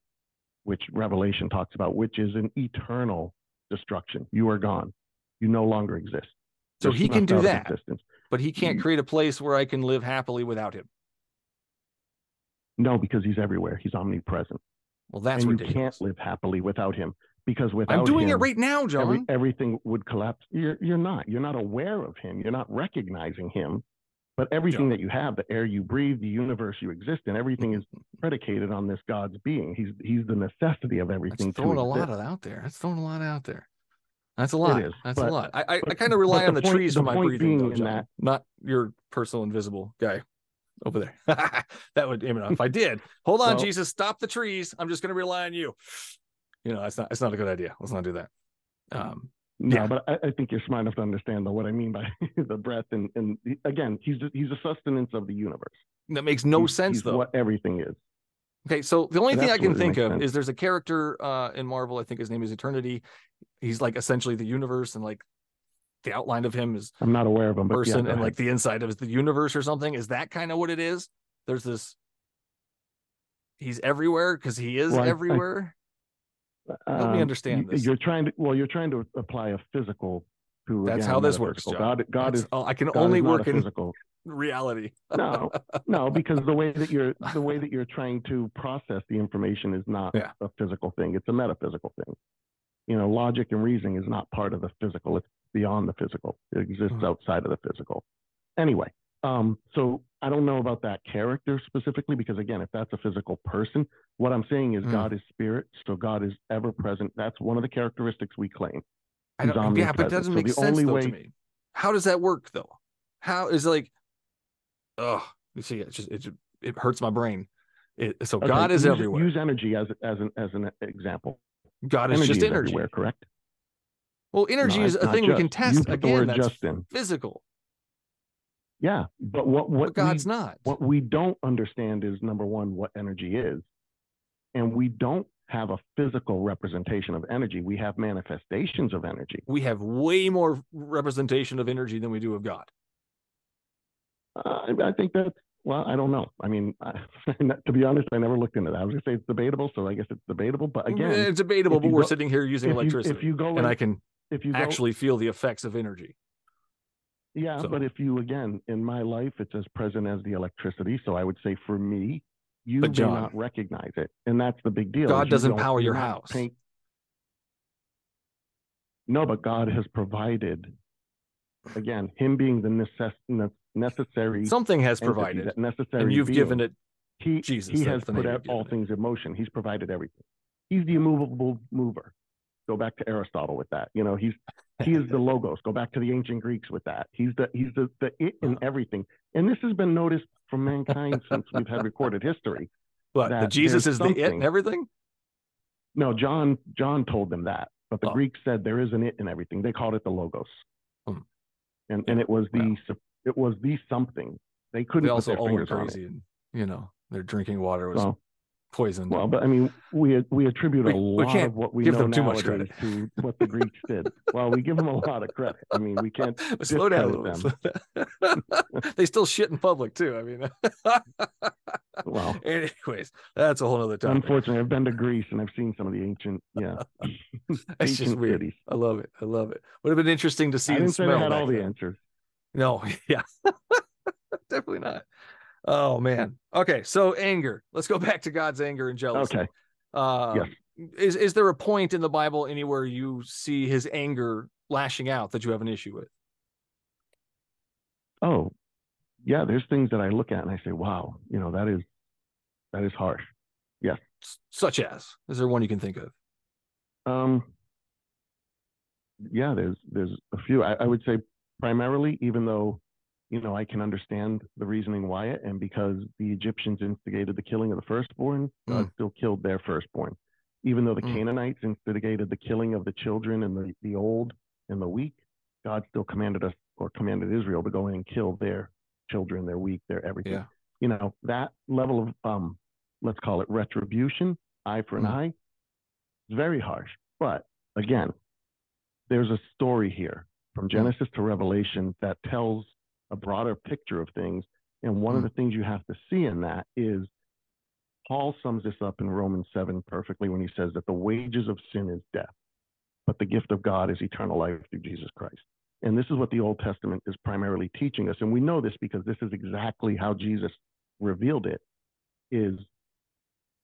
which Revelation talks about, which is an eternal destruction. You are gone. You no longer exist. So You're he can do that, existence. but he can't create a place where I can live happily without him. No, because he's everywhere. He's omnipresent. Well, that's and you can't live happily without him because without I'm doing it right now, John. every, everything would collapse. You're you're not. You're not aware of him. You're not recognizing him. But everything John. that you have, the air you breathe, the universe you exist in, everything is predicated on this God's being. He's he's the necessity of everything. That's throwing a lot of out there. That's throwing a lot out there. That's a lot. is, That's a lot. I I, I kind of rely on the, the point- trees the for my breathing, though, John. that- Not your personal invisible guy over there. that would, know, if I did, hold on, Well- Jesus, stop the trees. I'm just going to rely on you. You know, that's not. It's not a good idea. Let's not do that. Um, No, Yeah. but I, I think you're smart enough to understand though what I mean by the breath and and again, he's just, he's a sustenance of the universe. that makes no He's- sense he's though. What everything is. Okay, so the only thing I can think of sense. is there's a character uh, in Marvel. I think his name is Eternity. He's like essentially the universe, and like the outline of him is I'm not aware of him, but yeah, person, and like the inside of the universe or something. Is that kind of what it is? There's this. He's everywhere because he is Well, I- I- help me Um, understand this. You're trying to well, you're trying to apply a physical to That's again, how this works. God, God That's- is I can God only work in physical. reality. No, no, because the way that you're the way that you're trying to process the information is not Yeah. a physical thing. It's a metaphysical thing. You know, logic and reasoning is not part of the physical. It's beyond the physical. It exists Mhm. outside of the physical. Anyway, um, so I don't know about that character specifically because again, if that's a physical person, what I'm saying is Mm. God is spirit, so God is ever present. That's one of the characteristics we claim. I don't, yeah, but it doesn't make sense only though, to way- me. How does that work though? How is like, oh, you see, it just it it hurts my brain. It, so Okay, God is use, everywhere. Use energy as as an as an example. God is energy just is everywhere, correct? Well, energy No, is a thing we can test You put the again. That's just in. physical, Yeah, but what what but God's we, not. what we don't understand is number one what energy is, and we don't have a physical representation of energy. We have manifestations of energy. We have way more representation of energy than we do of God. Uh, I, think that. well, I don't know. I mean, I, to be honest, I never looked into that. I was gonna say it's debatable, so I guess it's debatable. But again, it's debatable, but we're go- sitting here using if you, electricity, if you go and in- I can if you go, actually feel the effects of energy. Yeah, So- but if you again in my life, it's as present as the electricity. So I would say for me, you But John- not recognize it, and that's the big deal. God doesn't power your house. paying- No, but God has provided. Again, Him being the necess- necessary, Something has entity, provided, that necessary, and you've given it. He Jesus, He has put all it. things in motion. He's provided everything. He's the immovable mover. Go back to Aristotle with that. You know, he's he is the logos. Go back to the ancient Greeks with that. He's the he's the the it in everything. And this has been noticed from mankind since we've had recorded history. What the Jesus is the it and everything? No, John John told them that, but the Oh. Greeks said there is an it in everything. They called it the logos, Hmm. and and it was the Wow. it was the something. They couldn't They put also their all went fingers on it. crazy and you know their drinking water was Well, poisoned. well, but I mean, we we attribute We- a lot of what we give know them too much nowadays to what the Greeks did. Well, we give them a lot of credit. I mean, we can't. Slow down a little. they still shit in public too. I mean, Well, anyways, that's a whole other topic. unfortunately, I've been to Greece and I've seen some of the ancient, yeah, It's just ancient weird. cities. I love it. I love it. Would have been interesting to see I didn't say they had all the answers. No, yeah, definitely not. Oh man. Okay, so anger. Let's go back to God's anger and jealousy. Okay. Uh, Is is there a point in the Bible anywhere you see His anger lashing out that you have an issue with? Oh, yeah. There's things that I look at and I say, wow, you know, that is that is harsh. S- Such as, is there one you can think of? Um, yeah, there's there's a few. I, I would say primarily, even though you know I can understand the reasoning why it, and because the Egyptians instigated the killing of the firstborn, God still killed their firstborn. Even though the Mm. Canaanites instigated the killing of the children and the, the old and the weak, God still commanded us or commanded Israel to go in and kill their children, their weak, their everything. Yeah. You know that level of um, let's call it retribution, eye for an Mm. eye, is very harsh. But again, there's a story here from Genesis to Revelation that tells a broader picture of things. And one of mm. the things you have to see in that is Paul sums this up in Romans 7 perfectly when he says that the wages of sin is death, but the gift of God is eternal life through Jesus Christ. And this is what the Old Testament is primarily teaching us. And we know this because this is exactly how Jesus revealed it is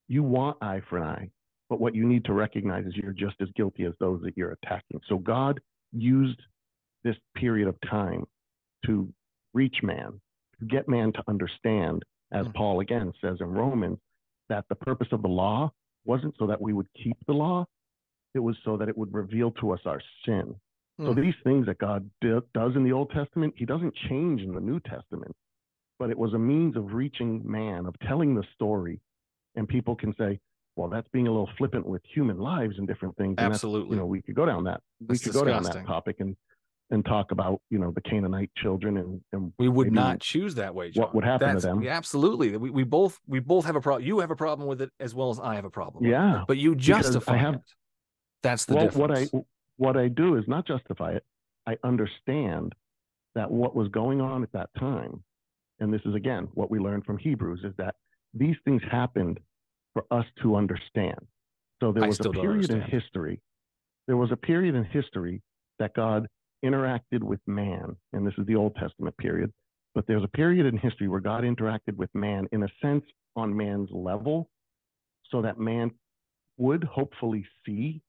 you want eye for an eye, but what you need to recognize is you're just as guilty as those that you're attacking. So God used this period of time to reach man, to get man to understand, as Mhm. Paul again says in Romans, that the purpose of the law wasn't so that we would keep the law, it was so that it would reveal to us our sin. So Hmm. these things that God do- does in the Old Testament, he doesn't change in the New Testament, but it was a means of reaching man, of telling the story. And people can say, well, that's being a little flippant with human lives and different things. And Absolutely. you know, we could go down that. We That's could go down that topic and and talk about, you know, the Canaanite children and, and we would not choose that way. John. what would happen to them. absolutely. We, we both we both have a problem. You have a problem with it as well as I have a problem. yeah. but you justify have- it. That's the well, difference. what I what I do is not justify it. I understand that what was going on at that time, and this is again what we learned from Hebrews, is that these things happened for us to understand. So there was a period in history. There was a period in history that God interacted with man, and this is the Old Testament period. But there's a period in history where God interacted with man in a sense on man's level, so that man would hopefully see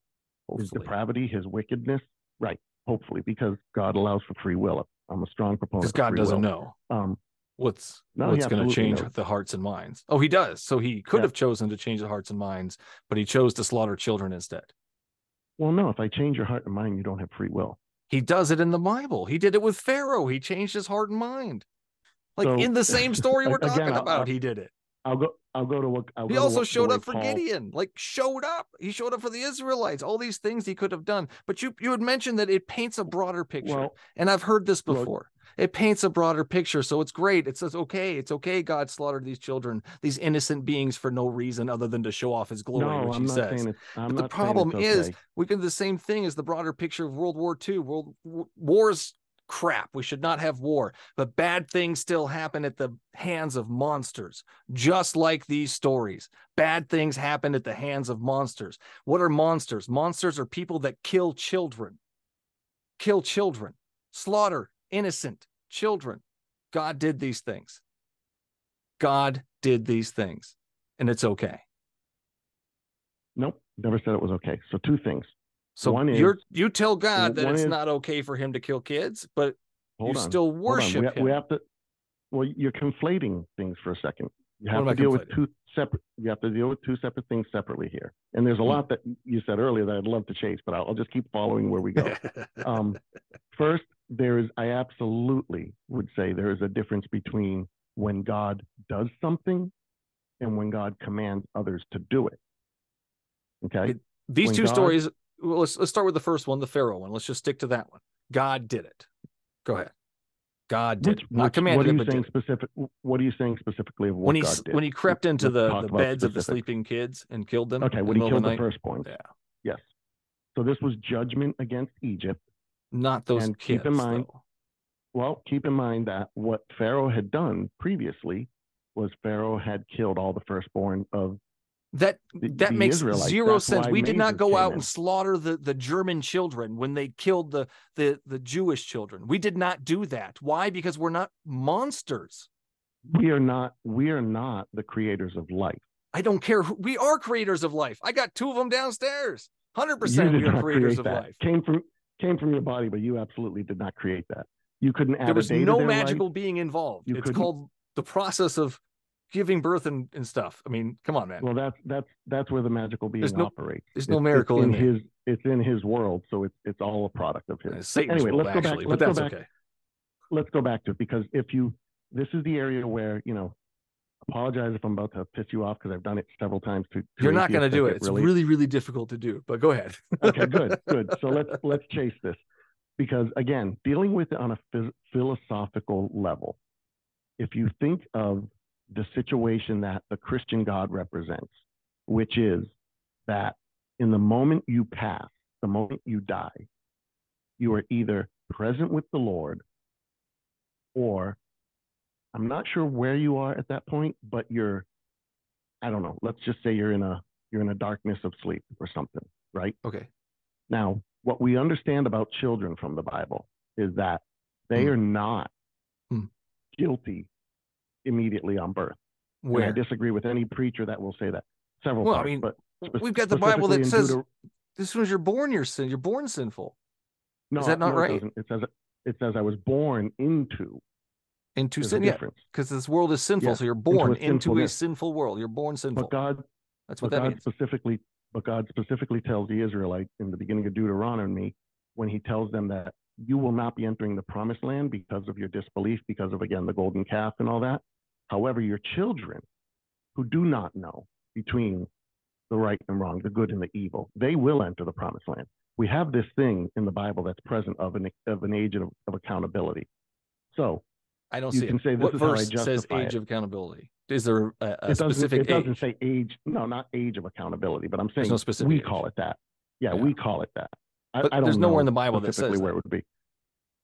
his depravity, his wickedness. Right. Hopefully, because God allows for free will. I'm a strong proponent. Because of God free doesn't will. know Um, what's No, what's going to change knows. the hearts and minds. Oh, he does. So he could Yeah. have chosen to change the hearts and minds, but he chose to slaughter children instead. well, no, if I change your heart and mind, you don't have free will. He does it in the Bible. He did it with Pharaoh. He changed his heart and mind. Like So, in the same story we're again, talking about, I'll- he did it. I'll go. I'll go to what. I'll He also what- showed up for Paul- Gideon, like showed up. He showed up for the Israelites. All these things he could have done. But you you had mentioned that it paints a broader picture. Well, and I've heard this before. It paints a broader picture, so it's great. It says, okay, it's okay. God slaughtered these children, these innocent beings, for no reason other than to show off His glory, no, which I'm He not says. saying it's. I'm But the problem it's is, we can do the same thing as the broader picture of World War II. World wars crap. We should not have war, but bad things still happen at the hands of monsters, just like these stories. Bad things happen at the hands of monsters. What are monsters? Monsters are people that kill children, kill children, slaughter innocent children. God did these things. God did these things, and it's okay. Nope. Never said it was okay. So two things. So One is- you're you tell God that it's is- not okay for him to kill kids, but you on. still worship We, him. we have to. Well, you're conflating things for a second. You have to deal with two separate. You have to deal with two separate things separately here. And there's a Hmm. lot that you said earlier that I'd love to chase, but I'll, I'll just keep following where we go. um, first, there is. I absolutely would say there is a difference between when God does something and when God commands others to do it. Okay. These when two God- stories. Well, let's let's start with the first one, the Pharaoh one. Let's just stick to that one. God did it. Go ahead. God did Which- Not which- commanded what are you saying specific? What are you saying specifically of what when he God did? when he crept into Let's the, the beds of the sleeping kids and killed them. Okay, when the he killed the night? firstborn. Yeah, Yes. So this was judgment against Egypt. not those And kids. keep in mind- though. Well, keep in mind that what Pharaoh had done previously was Pharaoh had killed all the firstborn of That that the makes Israelites. zero That's sense. We did not go out in. and slaughter the, the German children when they killed the, the the Jewish children. We did not do that. Why? Because we're not monsters. we are not we are not the creators of life. I don't care. Who, we are creators of life. I got two of them downstairs. Hundred You percent, did we are creators of that. life. Came from came from your body, but you absolutely did not create that. You couldn't add There a was no their life. magical being involved. You it's couldn't- called the process of giving birth and, and stuff. I mean, come on, man. Well, that's that's that's where the magical being There's no- operates. there's no It's- miracle it's in in his. It's in his world, so it's it's all a product of his. Uh, Satan's anyway, world, let's go back- actually, but let's go that's back- okay. let's go back to it because if you this is the area where you know apologize if i'm about to piss you off because i've done it several times to, to You're not going to do it. It's really, really difficult to do. But go ahead. okay good good so let's let's chase this because again dealing with it on a philosophical level if you think of the situation that the christian god represents which is that in the moment you pass the moment you die you are either present with the lord or i'm not sure where you are at that point but you're i don't know let's just say you're in a you're in a darkness of sleep or something right Okay. now, what we understand about children from the Bible is that they Hmm. are not Hmm. guilty immediately on birth. And I disagree with any preacher that will say that. Several Well, I mean, but spe- We've got the Bible that says Deuter- as soon as you're born, you're sin. You're born sinful no, is that not no, right? doesn't. It says it says I was born into. into There's sin. Yeah, because this world is sinful. So you're born a into a sinful world. You're born sinful. But God, That's what that God means. specifically, but God specifically tells the Israelite in the beginning of Deuteronomy when He tells them that you will not be entering the promised land because of your disbelief, because of again the golden calf and all that. However, your children who do not know between the right and wrong, the good and the evil, they will enter the promised land. We have this thing in the Bible that's present of an of an age of, of accountability. So I don't you see can it. say this what is how I verse says age it. of accountability? Is there a, a it doesn't specific it doesn't say age no not age of accountability but i'm saying no specific we age. call it that yeah, Yeah. we call it that I, But I don't there's nowhere in the Bible that says where that. it would be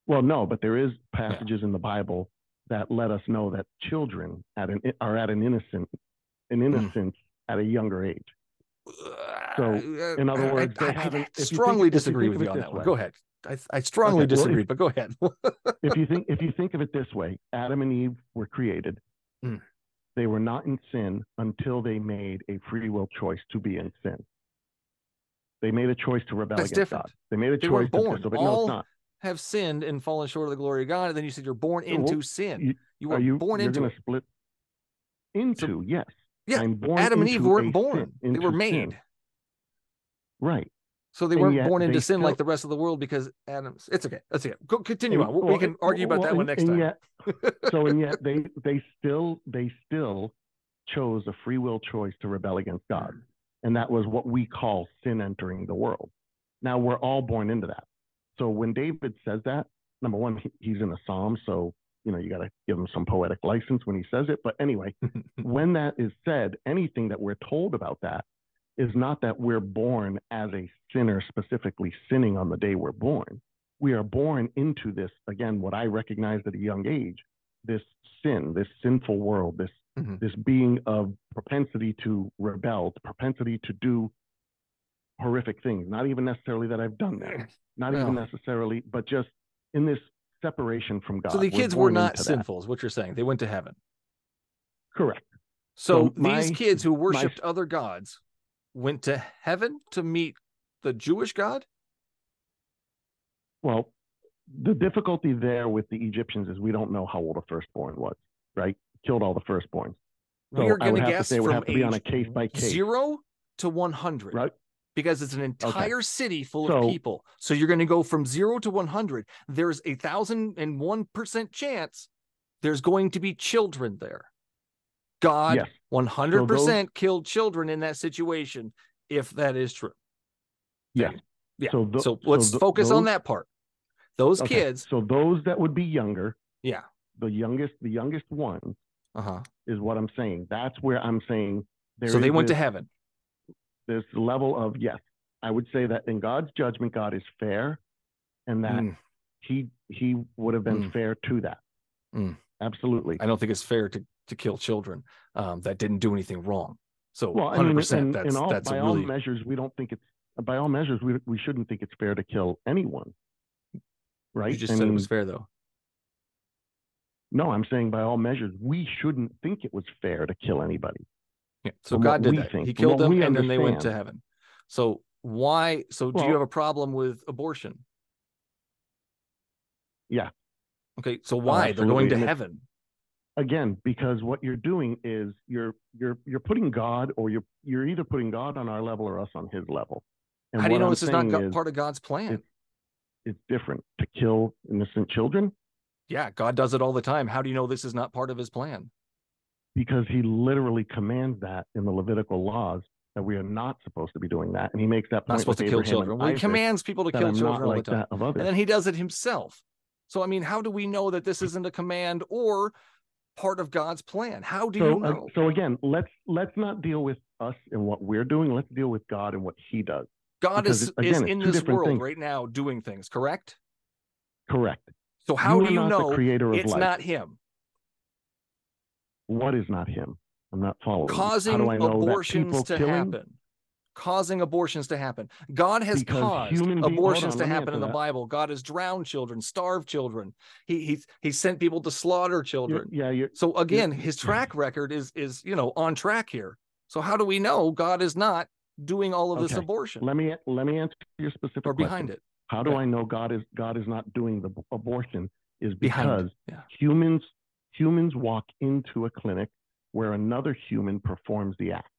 well no but there is passages in the bible that let us know that children at an are at an innocent Hmm. an innocence at a younger age So, in other words, I, they I, haven't- if strongly think- disagree with you on that one. way. Go ahead. I, I strongly Okay, disagree, if- but go ahead. if you think if you think of it this way adam and eve were created Mm. they were not in sin until they made a free will choice to be in sin they made a choice to rebel That's against different. god they made a They choice weren't to born. disobey no All it's not Have sinned and fallen short of the glory of God. And then you said you're born Yeah, well, into sin. you- You were are you born you're into it. split into yes Yeah, I'm born Adam and Eve weren't born. sin- they were made. sin. right So they And weren't born into sin like the rest of the world because Adam's. It's okay. That's okay. Go continue And- on. We- we well, can argue about well, that one next time. Yet, so and yet they they still they still chose a free will choice to rebel against God, and that was what we call sin entering the world. Now we're all born into that. So when David says that, number one, he's in a psalm, so you know you got to give him some poetic license when he says it. But anyway, when that is said, anything that we're told about that is not that we're born as a sinner specifically sinning on the day we're born. We are born into this, again, what I recognized at a young age, this sin, this sinful world, this Mhm. this being of propensity to rebel, propensity to do horrific things. Not even necessarily that I've done that. Not even necessarily, but just in this separation from God. So the kids were not sinful, is what you're saying. They went to heaven. Correct. So, So my- these kids who my- worshipped other gods went to heaven to meet the Jewish God. Well, the difficulty there with the Egyptians is we don't know how old a firstborn was, right? Killed all the firstborns. So we are going to to guess say it would from have to be on a case by case. zero to 100 Right. Because it's an entire city full of people. So you're going to go from zero to 100 there's a thousand and one percent chance there's going to be children there. God Yes. 100% killed children in that situation if that is true. Yes. yeah. So so so let's focus on that part. Those Okay, kids So those that would be younger, yeah. the youngest, the youngest one uh-huh. is what I'm saying. That's where I'm saying there so they went to heaven this level of yes. I would say that in God's judgment, God is fair, and that Mm, he he would have been Mm. fair to that. Mm. Absolutely. i don't think it's fair to to kill children um, that didn't do anything wrong so Well, 100% mean, in, that's all, that's by a all really measures, we don't think it's by all measures we we shouldn't think it's fair to kill anyone. Right? you just I said it was fair though No, I'm saying by all measures, we shouldn't think it was fair to kill anybody. Yeah. So God did that. think, he killed them and then they went to heaven. So why so do you have a problem with abortion? Yeah. Okay, so oh, why they're going to heaven? Again, because what you're doing is you're you're you're putting God or you're you're either putting God on our level or us on his level. And How do you know I'm this is not is part of God's plan? it's- it's different to kill innocent children yeah, God does it all the time. How do you know this is not part of his plan? Because he literally commands that in the Levitical laws that we are not supposed to be doing that. And he makes that point Not supposed to kill children. Well, he Isaac commands people to kill children like the that of others. And then he does it himself. So I mean, how do we know that this isn't a command or part of God's plan? How do so, you uh, know? so again, let's let's not deal with us and what we're doing. Let's deal with God and what He does. God because is, again, is in this world things. right now doing things, correct? Correct. So how you do you know creator it's life? not him? What is not Him? I'm not following. causing How do I know abortions to happen causing abortions to happen god has Because caused being- abortions on, to happen in the that. bible god has drowned children starved children he he's he sent people to slaughter You're- children yeah, you're, so again his track record is is you know on track here so how do we know god is not doing all of this abortion let me let me answer your specific or question. behind it How do Okay. I know God is God is not doing the abortion? Is because yeah humans humans walk into a clinic where another human performs the act.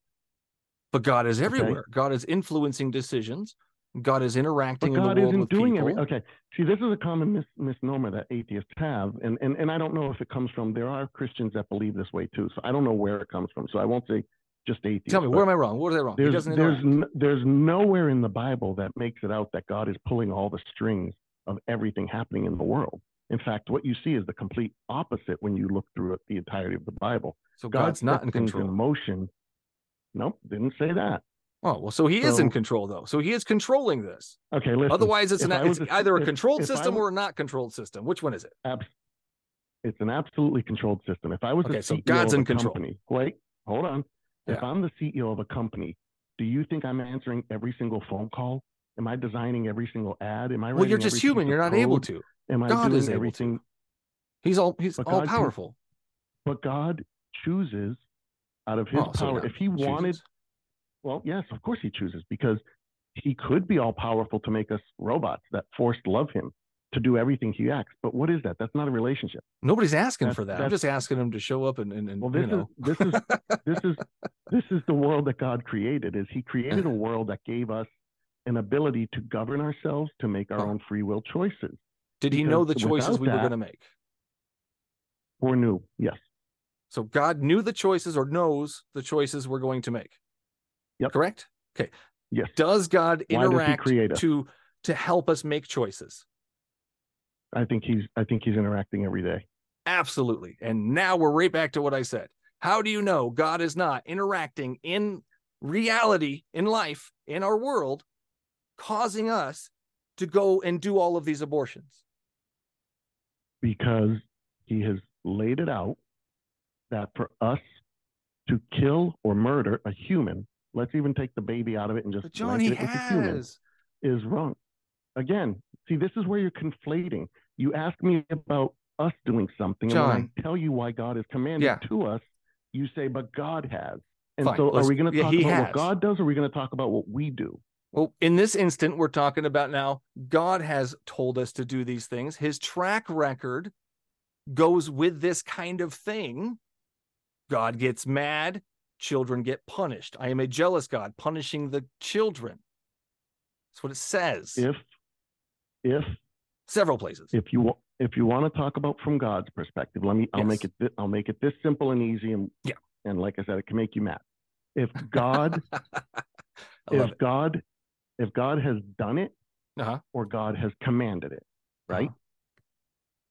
but god is everywhere god is influencing decisions god is But interacting in God the world isn't doing people every, okay. See, this is a common mis- misnomer that atheists have, and, and and I don't know if it comes from. There are Christians that believe this way too, so I don't know where it comes from. So I won't say just atheists. tell me where am i wrong what is i wrong he There's there's n- there's nowhere in the Bible that makes it out that God is pulling all the strings of everything happening in the world. In fact, what you see is the complete opposite when you look through it, the entirety of the Bible. so God god's not in control in motion. Nope, didn't say that. Oh, well, so he is in control though. So he is controlling this. Okay, listen. Otherwise, it's, an, it's a- either a if- controlled if system was- or a not controlled system. Which one is it? abs- it's an absolutely controlled system. If I was Okay, the so CEO God's of in a control. company, wait, hold on. If I'm the CEO of a company, do you think I'm answering every single phone call? Am I designing every single ad? Am I? Well, you're just human. You're not able to. Am I God doing is able to. everything? He's all he's But all God can- powerful. But God chooses out of His Oh, power. yeah, if He wanted, well, yes, of course He chooses because He could be all powerful to make us robots that forced love Him to do everything He acts. But what is that? That's not a relationship. nobody's asking That's- for that. I'm just asking him to show up and and, and Well, you this is this is this is this is the world that God created. Is He created a world that gave us an ability to govern ourselves, to make our Oh. own free will choices. Did he know the choices we were going to make? Or new, yes, So God knew the choices or knows the choices we're going to make. Yep. Correct. Okay. yes. Does God does interact create to to help us make choices? I think He's I think He's interacting every day. Absolutely. And now we're right back to what I said. How do you know God is not interacting in reality, in life, in our world, causing us to go and do all of these abortions? Because he has laid it out that for us to kill or murder a human, let's even take the baby out of it and just But John, he blanket with the human, has. is wrong. Again, see, this is where you're conflating. You ask me about us doing something, and John. when I tell you why God has commanded Yeah. to us, you say, "But God has." And Fine, so, are let's- we going to talk he about has. what God does, or are we going to talk about what we do? Well, in this instant, we're talking about now, God has told us to do these things. His track record goes with this kind of thing. God gets mad, children get punished. I am a jealous God, punishing the children. That's what it says. If if Several places. if you wa- if you want to talk about from God's perspective, let me I'll make it I'll make it this simple and easy and Yeah. and like I said, it can make you mad. If God if. God if God has done it Uh-huh. or God has commanded it, right? Uh-huh.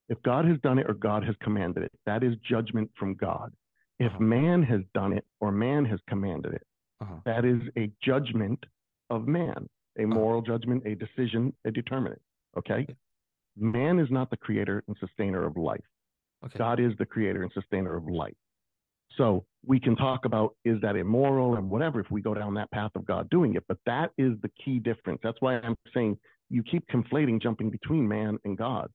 If God has done it or God has commanded it, that is judgment from God. If Uh-huh. man has done it or man has commanded it, Uh-huh. that is a judgment of man, a moral judgment, a decision, a determinant. Okay? Man is not the creator and sustainer of life. Okay. God is the creator and sustainer of life. So we can talk about is that immoral and whatever if we go down that path of God doing it, but that is the key difference. That's why I'm saying you keep conflating jumping between man and God.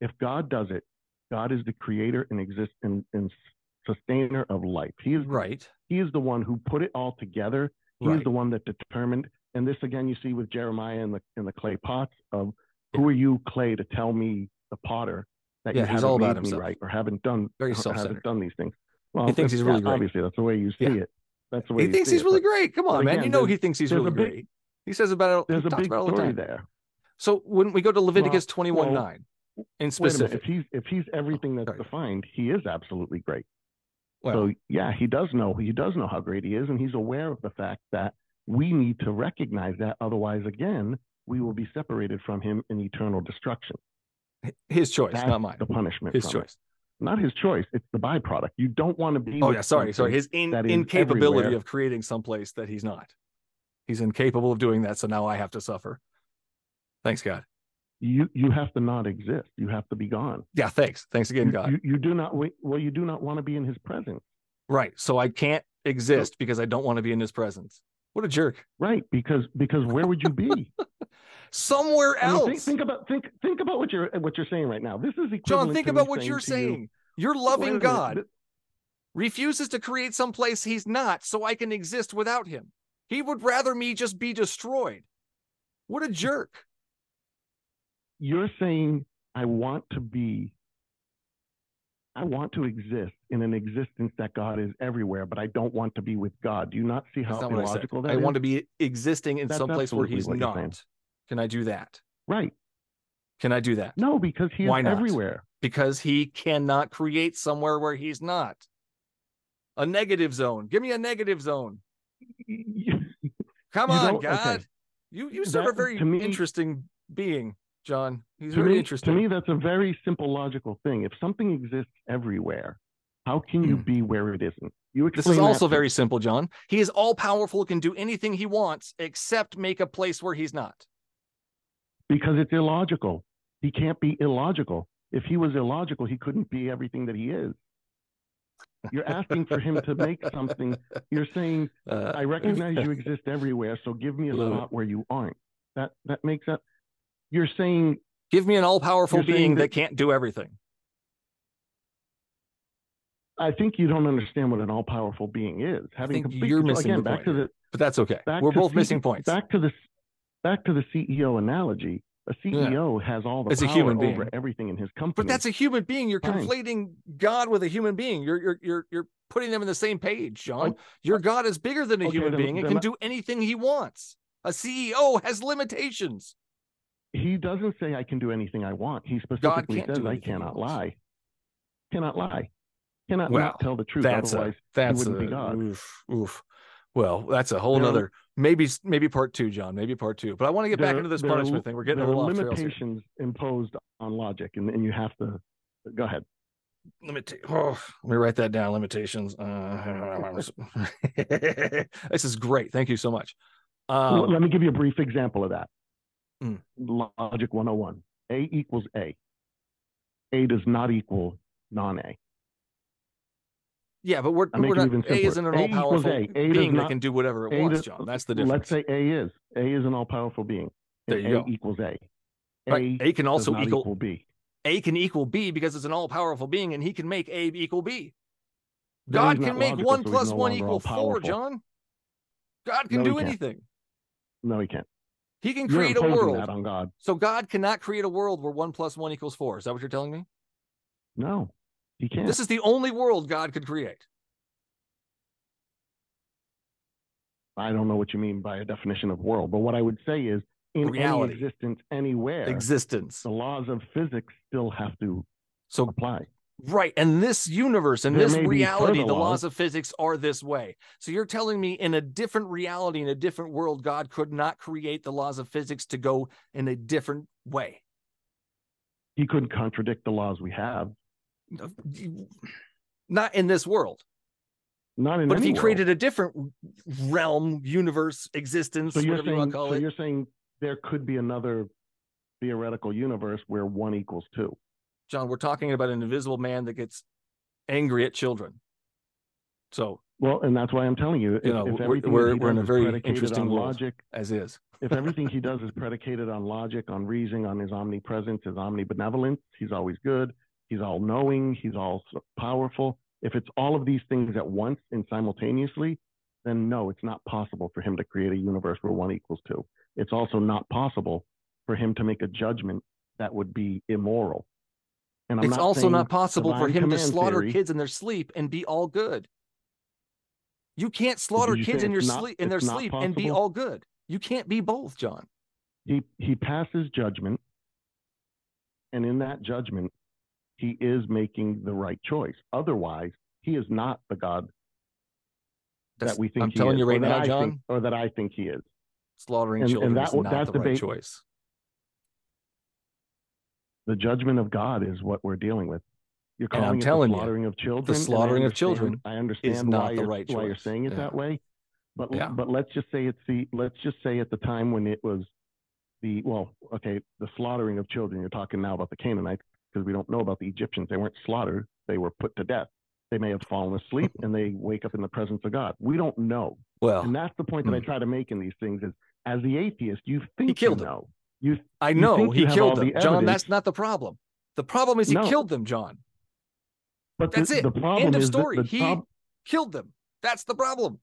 If God does it, God is the creator and exist and, and sustainer of life. He is Right. he is the one who put it all together. He Right. is the one that determined. And this again, you see with Jeremiah in the in the clay pots of who are you, clay, to tell me the potter that Yeah, you haven't made me right or haven't done Very haven't done these things. Well, He thinks he's really yeah, great. Obviously, that's the way you see Yeah. it. That's the way He thinks he's it, really but great. Come on, but man. You know he thinks he's really big- great. He says about it. There's a big about it the story there. So when we go to Leviticus 21 well, 9 in specific, If he's if he's everything that's sorry. defined, he is absolutely great. well, so yeah, he does know he does know how great he is, and he's aware of the fact that we need to recognize that. Otherwise, again, we will be separated from him in eternal destruction. his choice, That's not mine. the punishment. His from it. Not his choice. It's the byproduct. You don't want to be. Oh yeah, sorry, sorry. His in, incapability everywhere. of creating someplace that he's not. He's incapable of doing that, so now I have to suffer. Thanks, God. You you have to not exist. You have to be gone. Yeah, thanks. Thanks again, You, God. you, you do not. Well, you do not want to be in his presence. right. So I can't exist because I don't want to be in his presence. What a jerk. Right? Because because where would you be? Somewhere I mean, else. think, think about think think about what you're what you're saying right now. This is John, think about what you're saying. you. Your loving God refuses to create some place he's not so I can exist without him. He would rather me just be destroyed. What a jerk. You're saying I want to be. I want to exist in an existence that God is everywhere, but I don't want to be with God. Do you not see how not what I illogical that I is? want to be existing in That's some place where he's not. Can I do that? Right? Can I do that? No, because He is not? everywhere. Because he cannot create somewhere where he's not. A negative zone. Give me a negative zone. Come on, don't- okay. God. You you serve a very me- interesting being, John. He's very me, interesting. To me, that's a very simple, logical thing. If something exists everywhere, how can you Hmm. be where it isn't? You This is that also very simple, John. He is all powerful, can do anything he wants except make a place where he's not. Because it's illogical. He can't be illogical. If he was illogical, he couldn't be everything that he is. You're asking for him to make something. You're saying, Uh, I recognize you exist everywhere, so give me a Love it. spot where you aren't. That that makes that. You're saying Give me an all powerful being that, that- can't do everything. I think you don't understand what an all-powerful being is. Having think complete you're missing again, the back point to the But that's okay. We're both missing points. Back to the back to the CEO analogy. A CEO has all the It's a power human over being. everything in his company. But that's a human being. You're Fine. conflating God with a human being. You're you're you're you're putting them in the same page, John. Oh, Your God is bigger than a okay, human then- being and can I- do anything he wants. A CEO has limitations. he doesn't say I can do anything I want. He specifically says I cannot lie. Cannot lie. Cannot Well, not tell the truth. That's Otherwise, a, that's wouldn't a, be God. oof, oof. Well, that's a whole nother maybe maybe part two, John. Maybe part two. But I want to get back there- into this there are punishment thing. We're getting a little are off here. limitations imposed on logic, and, and you have to go ahead. Limita- oh, let me write that down. Limitations. Uh, this is great. Thank you so much. Um, Let me give you a brief example of that. Mm. Logic 101. A equals A. A does not equal non-A. Yeah, but we're, we're not. even A isn't an all powerful A. A being that can do whatever it A wants, John. That's the difference. Let's say A is. A is an all-powerful being. There you A go. equals A. Right. A can also equal, equal B. A can equal B because it's an all powerful being, and he can make A equal B. God can make logical, one so plus no one equal four. John. God can No, do anything. No, he can't. He can You're create a world. on God. So God cannot create a world where one plus one equals four. Is that what you're telling me? No, he can't. This is the only world God could create. I don't know what you mean by a definition of world, but what I would say is in Reality. any existence anywhere, Existence. the laws of physics still have to So apply. Right. And this universe and There this reality, the laws laws. of physics are this way. So you're telling me in a different reality, in a different world, God could not create the laws of physics to go in a different way. He couldn't contradict the laws we have. Not in this world. Not in But if world. created a different realm, universe, existence, so you're whatever you want saying to call so it. you're saying there could be another theoretical universe where one equals two. John, we're talking about an invisible man that gets angry at children. So Well, and that's why I'm telling you, if, You know, if we're- everything we're- we're in a very interesting world. logic, as is. if everything he does is predicated on logic, on reasoning, on his omnipresence, his omnibenevolence, he's always good, he's all knowing, he's all powerful. If it's all of these things at once and simultaneously, then no, it's not possible for him to create a universe where one equals two. It's also not possible for him to make a judgment that would be immoral. And I'm it's not also not possible for him to slaughter theory- kids in their sleep and be all good. You can't slaughter you kids in your not- sleep in their sleep and be all good. You can't be both, John. he he passes judgment and in that judgment he is making the right choice otherwise he is not the god That's- that we think I'm he telling is, you or right that now, I John. think- or that i think he is Slaughtering And- and children that is not that the right choice. the judgment of god is what we're dealing with you're And I'm calling it telling the you, slaughtering of children The slaughtering of children i understand not why, the you're, right why you're saying it Yeah. that way but Yeah. but let's just say it's the let's just say at the time when it was the well okay the slaughtering of children you're talking now about the canaanites because we don't know about the egyptians they weren't slaughtered they were put to death they may have fallen asleep and they wake up in the presence of god we don't know Well, and that's the point that i hmm. try to make in these things is as the atheist you think he killed you know you I know think he you killed them, the John. That's not the problem. The problem is he No. killed them, John. but That's the, it. the problem End of story. He- prob- Killed them. That's the problem.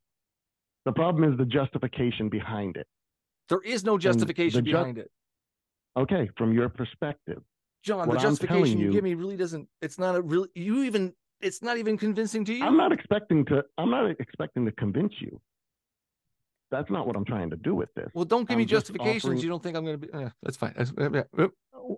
the problem is the justification behind it There is no justification ju- behind it. okay from your perspective John, what the justification you, you- give me really doesn't. It's not a really. You even. It's not even convincing to you. I'm not expecting to. I'm not expecting to convince you. That's not what I'm trying to do with this. well, don't give me I'm just justifications. offering- You don't think I'm going to be. eh, that's fine. That's, yeah, eh,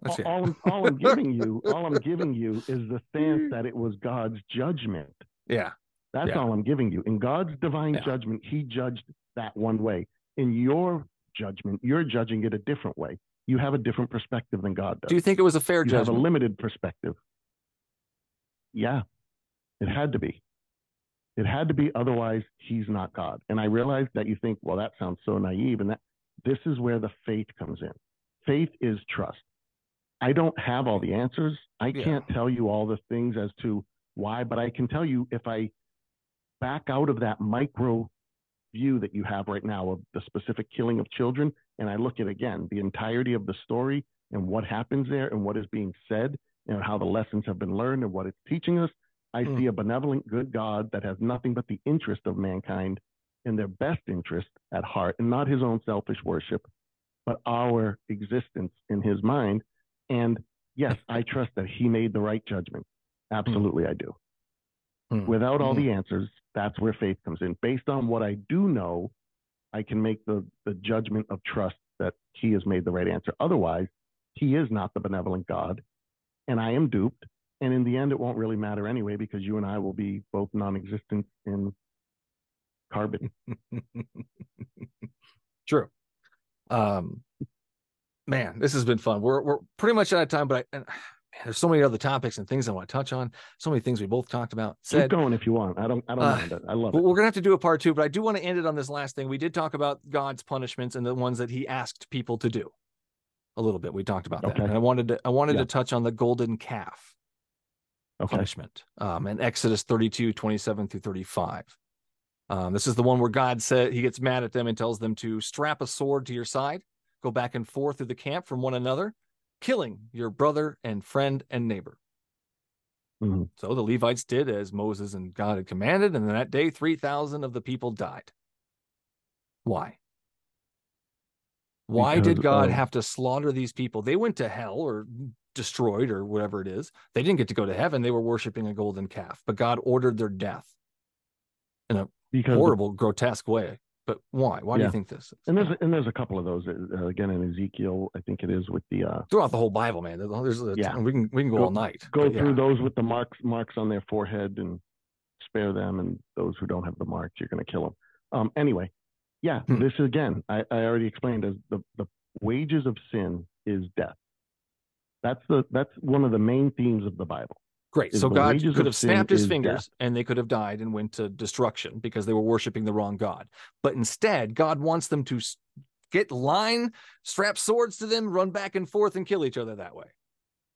That's all, I'm, all I'm giving you, all I'm giving you, is the stance that it was God's judgment. yeah. That's Yeah. all I'm giving you. In God's divine Yeah. judgment, He judged that one way. In your judgment, you're judging it a different way. You have a different perspective than God does. Do you think it was a fair you have a limited perspective. Yeah, it had to be. It had to be, otherwise he's not God. And I realize that you think, well, that sounds so naive, and that this is where the faith comes in. Faith is trust. I don't have all the answers. I Yeah. can't tell you all the things as to why, but I can tell you if I back out of that micro view that you have right now of the specific killing of children, and I look at again the entirety of the story and what happens there and what is being said and how the lessons have been learned and what it's teaching us, I Mm. see a benevolent, good God that has nothing but the interest of mankind in their best interest at heart and not his own selfish worship, but our existence in his mind. And yes, I trust that he made the right judgment. Absolutely, I do. Hmm. Without all Mhm. the answers, that's where faith comes in. Based on what I do know, I can make the, the judgment of trust that he has made the right answer. Otherwise, he is not the benevolent God, and I am duped. And in the end, it won't really matter anyway because you and I will be both non existent in carbon. True. Um, man, this has been fun. We're we're pretty much out of time, but I, there's so many other topics and things I want to touch on. So many things we both talked about. Keep going if you want. I don't. I don't Uh, mind it. I love But it. we're gonna have to do a part two. But I do want to end it on this last thing. We did talk about God's punishments and the ones that He asked people to do. A little bit. We talked about that, and I wanted to I wanted Yeah. to touch on the golden calf Okay. punishment um, in Exodus 32, 27 through 35. Um, this is the one where God said he gets mad at them and tells them to strap a sword to your side, go back and forth through the camp from one another, killing your brother and friend and neighbor. Mhm. So the Levites did as Moses and God had commanded, and that day 3,000 of the people died. Why? Why did God of- have to slaughter these people? They went to hell or destroyed or whatever it is. They didn't get to go to heaven. They were worshiping a golden calf, but God ordered their death in a Because the horrible, grotesque way. But why? Why do you think this? Is? And there's and there's a couple of those uh, again in Ezekiel. I think it is with the uh, throughout the whole Bible, man. There's, there's, Yeah. we can we can go, Go- all night. go through yeah. those with the marks marks on their forehead and spare them, and those who don't have the marks, you're going to kill them. Um, anyway, yeah, Hmm. this again, I, I already explained as the the wages of sin is death. That's the that's one of the main themes of the Bible. Great. is So God could have snapped his is fingers and they could have died and went to destruction because they were worshiping the wrong God. But instead, God wants them to get line, strap swords to them, run back and forth and kill each other that way.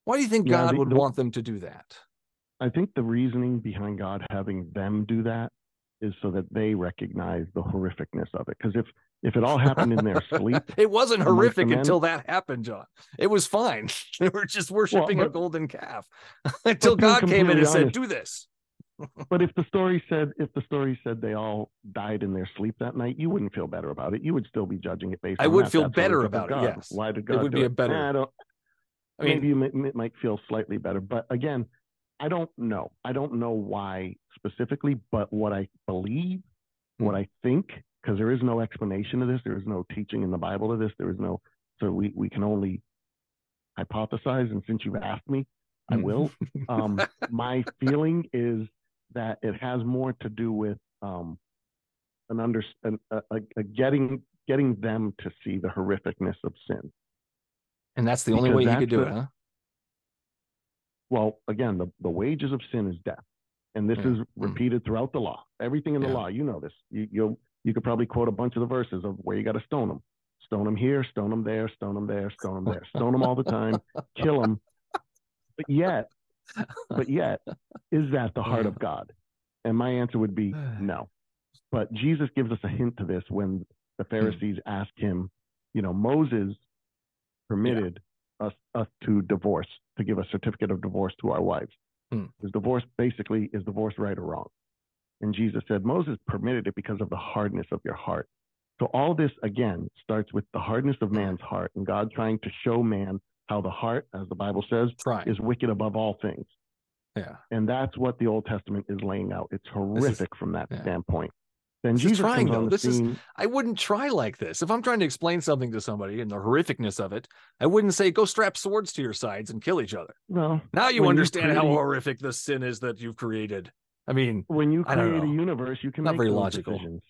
Why do you think Yeah, God would the- want them to do that? I think the reasoning behind God having them do that is so that they recognize the horrificness of it. Because if if it all happened in their sleep, it wasn't horrific men? until that happened, John. It was fine. they were just worshiping a but- golden calf until God came in and completely said, "Do this." but if the story said if the story said they all died in their sleep that night, you wouldn't feel better about it. You would still be judging it based. I would that. feel That's better about it, God. yes. Why did God? It would be a better- I don't. I mean, maybe you may, might feel slightly better, but again, I don't know. I don't know why specifically, but what I believe, what hmm. I think, because there is no explanation of this, there is no teaching in the Bible of this, there is no. So we we can only hypothesize, and since you've asked me, I Mm. will. Um, my feeling is that it has more to do with um, an under an, a, a, getting getting them to see the horrificness of sin. and that's the only because way you could do it, huh? Well, again, the, the wages of sin is death. And this Yeah. is Mm. repeated throughout the law. Everything in the Yeah. law, you know this. You you could probably quote a bunch of the verses of where you got to stone them. Stone them here, stone them there, stone them there, stone them there. Stone them all the time, kill them. But yet, but yet, is that the heart of God? And my answer would be no. But Jesus gives us a hint to this when the Hmm. Pharisees ask him, you know, Moses permitted us us to divorce, to give a certificate of divorce to our wives. Hmm. Is divorce basically is divorce right or wrong? And Jesus said, Moses permitted it because of the hardness of your heart. So all this again starts with the hardness of man's heart and God trying to show man how the heart, as the Bible says, Trying. is wicked above all things. yeah. And that's what the Old Testament is laying out. It's horrific from that yeah. standpoint. Then This is Jesus trying, comes on though. the This is- I wouldn't try like this. If I'm trying to explain something to somebody and the horrificness of it, I wouldn't say go strap swords to your sides and kill each other. Well, Now you understand how horrific the sin is that you've created. I mean, when you create a universe, you can Not make very logical. decisions.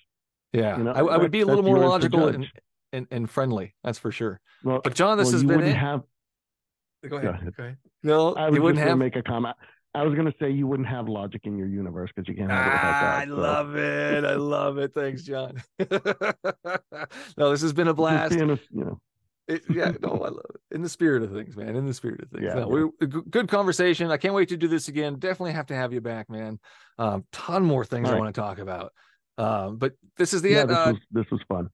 yeah, You know, I, I would be a little more logical and, and and friendly. That's for sure. Well, But John, this well, has you been wouldn't it. have. Go ahead. ahead. Okay. No, I you wouldn't have. make a comment. I was going to say you wouldn't have logic in your universe because you can't have it without Ah, God. I so love it. I love it. Thanks, John. no, this has been a blast. a- you know, It, yeah, no, I love it. In the spirit of things, man. In the spirit of things. Yeah, No, yeah. we, good conversation. I can't wait to do this again. Definitely have to have you back, man. Um, ton more things All I right. want to talk about. Um, but this is the yeah, end. this, Uh, was, this was fun.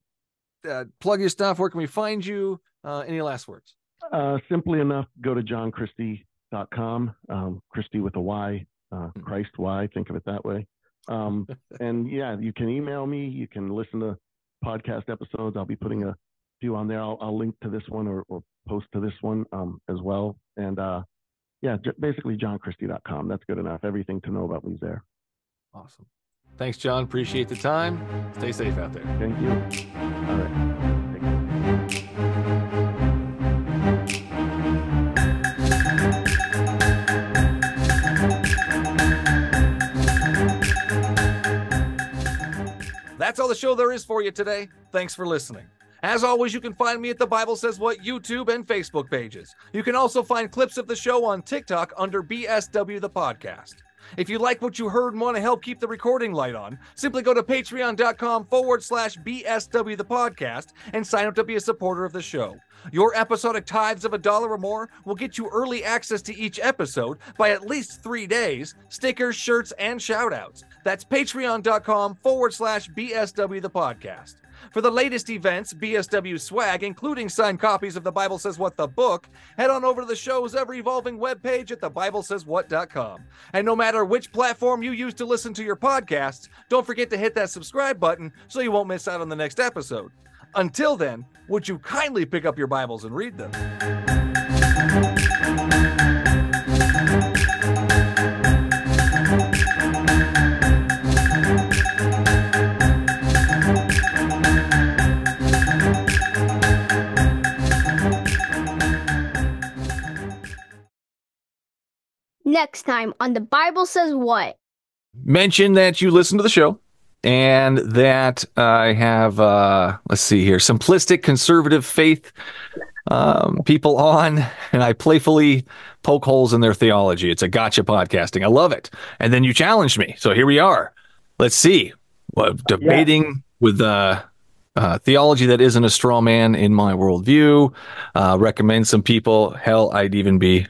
uh, plug your stuff. Where can we find you? Uh, any last words? Uh, simply enough, go to johnchristy.com, um, Christy with a Y, uh, Hmm. Christ Y, think of it that way. Um, and yeah, you can email me. You can listen to podcast episodes. I'll be putting a few on there. I'll, I'll link to this one or, or post to this one um, as well. And uh, yeah, j- basically johnchristy.com. That's good enough. Everything to know about me is there. Awesome. Thanks, John. Appreciate the time. Stay safe out there. Thank you. All right. That's all the show there is for you today. Thanks for listening. As always, you can find me at the Bible Says What YouTube and Facebook pages. You can also find clips of the show on TikTok under BSW the Podcast. If you like what you heard and want to help keep the recording light on, simply go to patreon.com forward slash BSW the podcast and sign up to be a supporter of the show. Your episodic tithes of a dollar or more will get you early access to each episode by at least three days, stickers, shirts, and shoutouts. That's patreon.com forward slash BSW the podcast. For the latest events, BSW swag, including signed copies of The Bible Says What the book, head on over to the show's ever evolving webpage at thebiblesayswhat.com. And no matter which platform you use to listen to your podcasts, don't forget to hit that subscribe button so you won't miss out on the next episode. Until then, would you kindly pick up your Bibles and read them? Next time on The Bible Says What. Mention that you listen to the show and that I have, uh, let's see here, simplistic conservative faith um, people on, and I playfully poke holes in their theology. It's a gotcha podcasting. I love it. And then you challenged me. So here we are. Let's see. Well, debating yeah. with uh, uh, theology that isn't a straw man in my worldview. Uh, recommend some people. Hell, I'd even be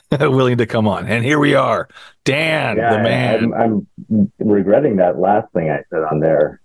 willing to come on. And here we are. Dan, yeah, the man. I'm, I'm regretting that last thing I said on there.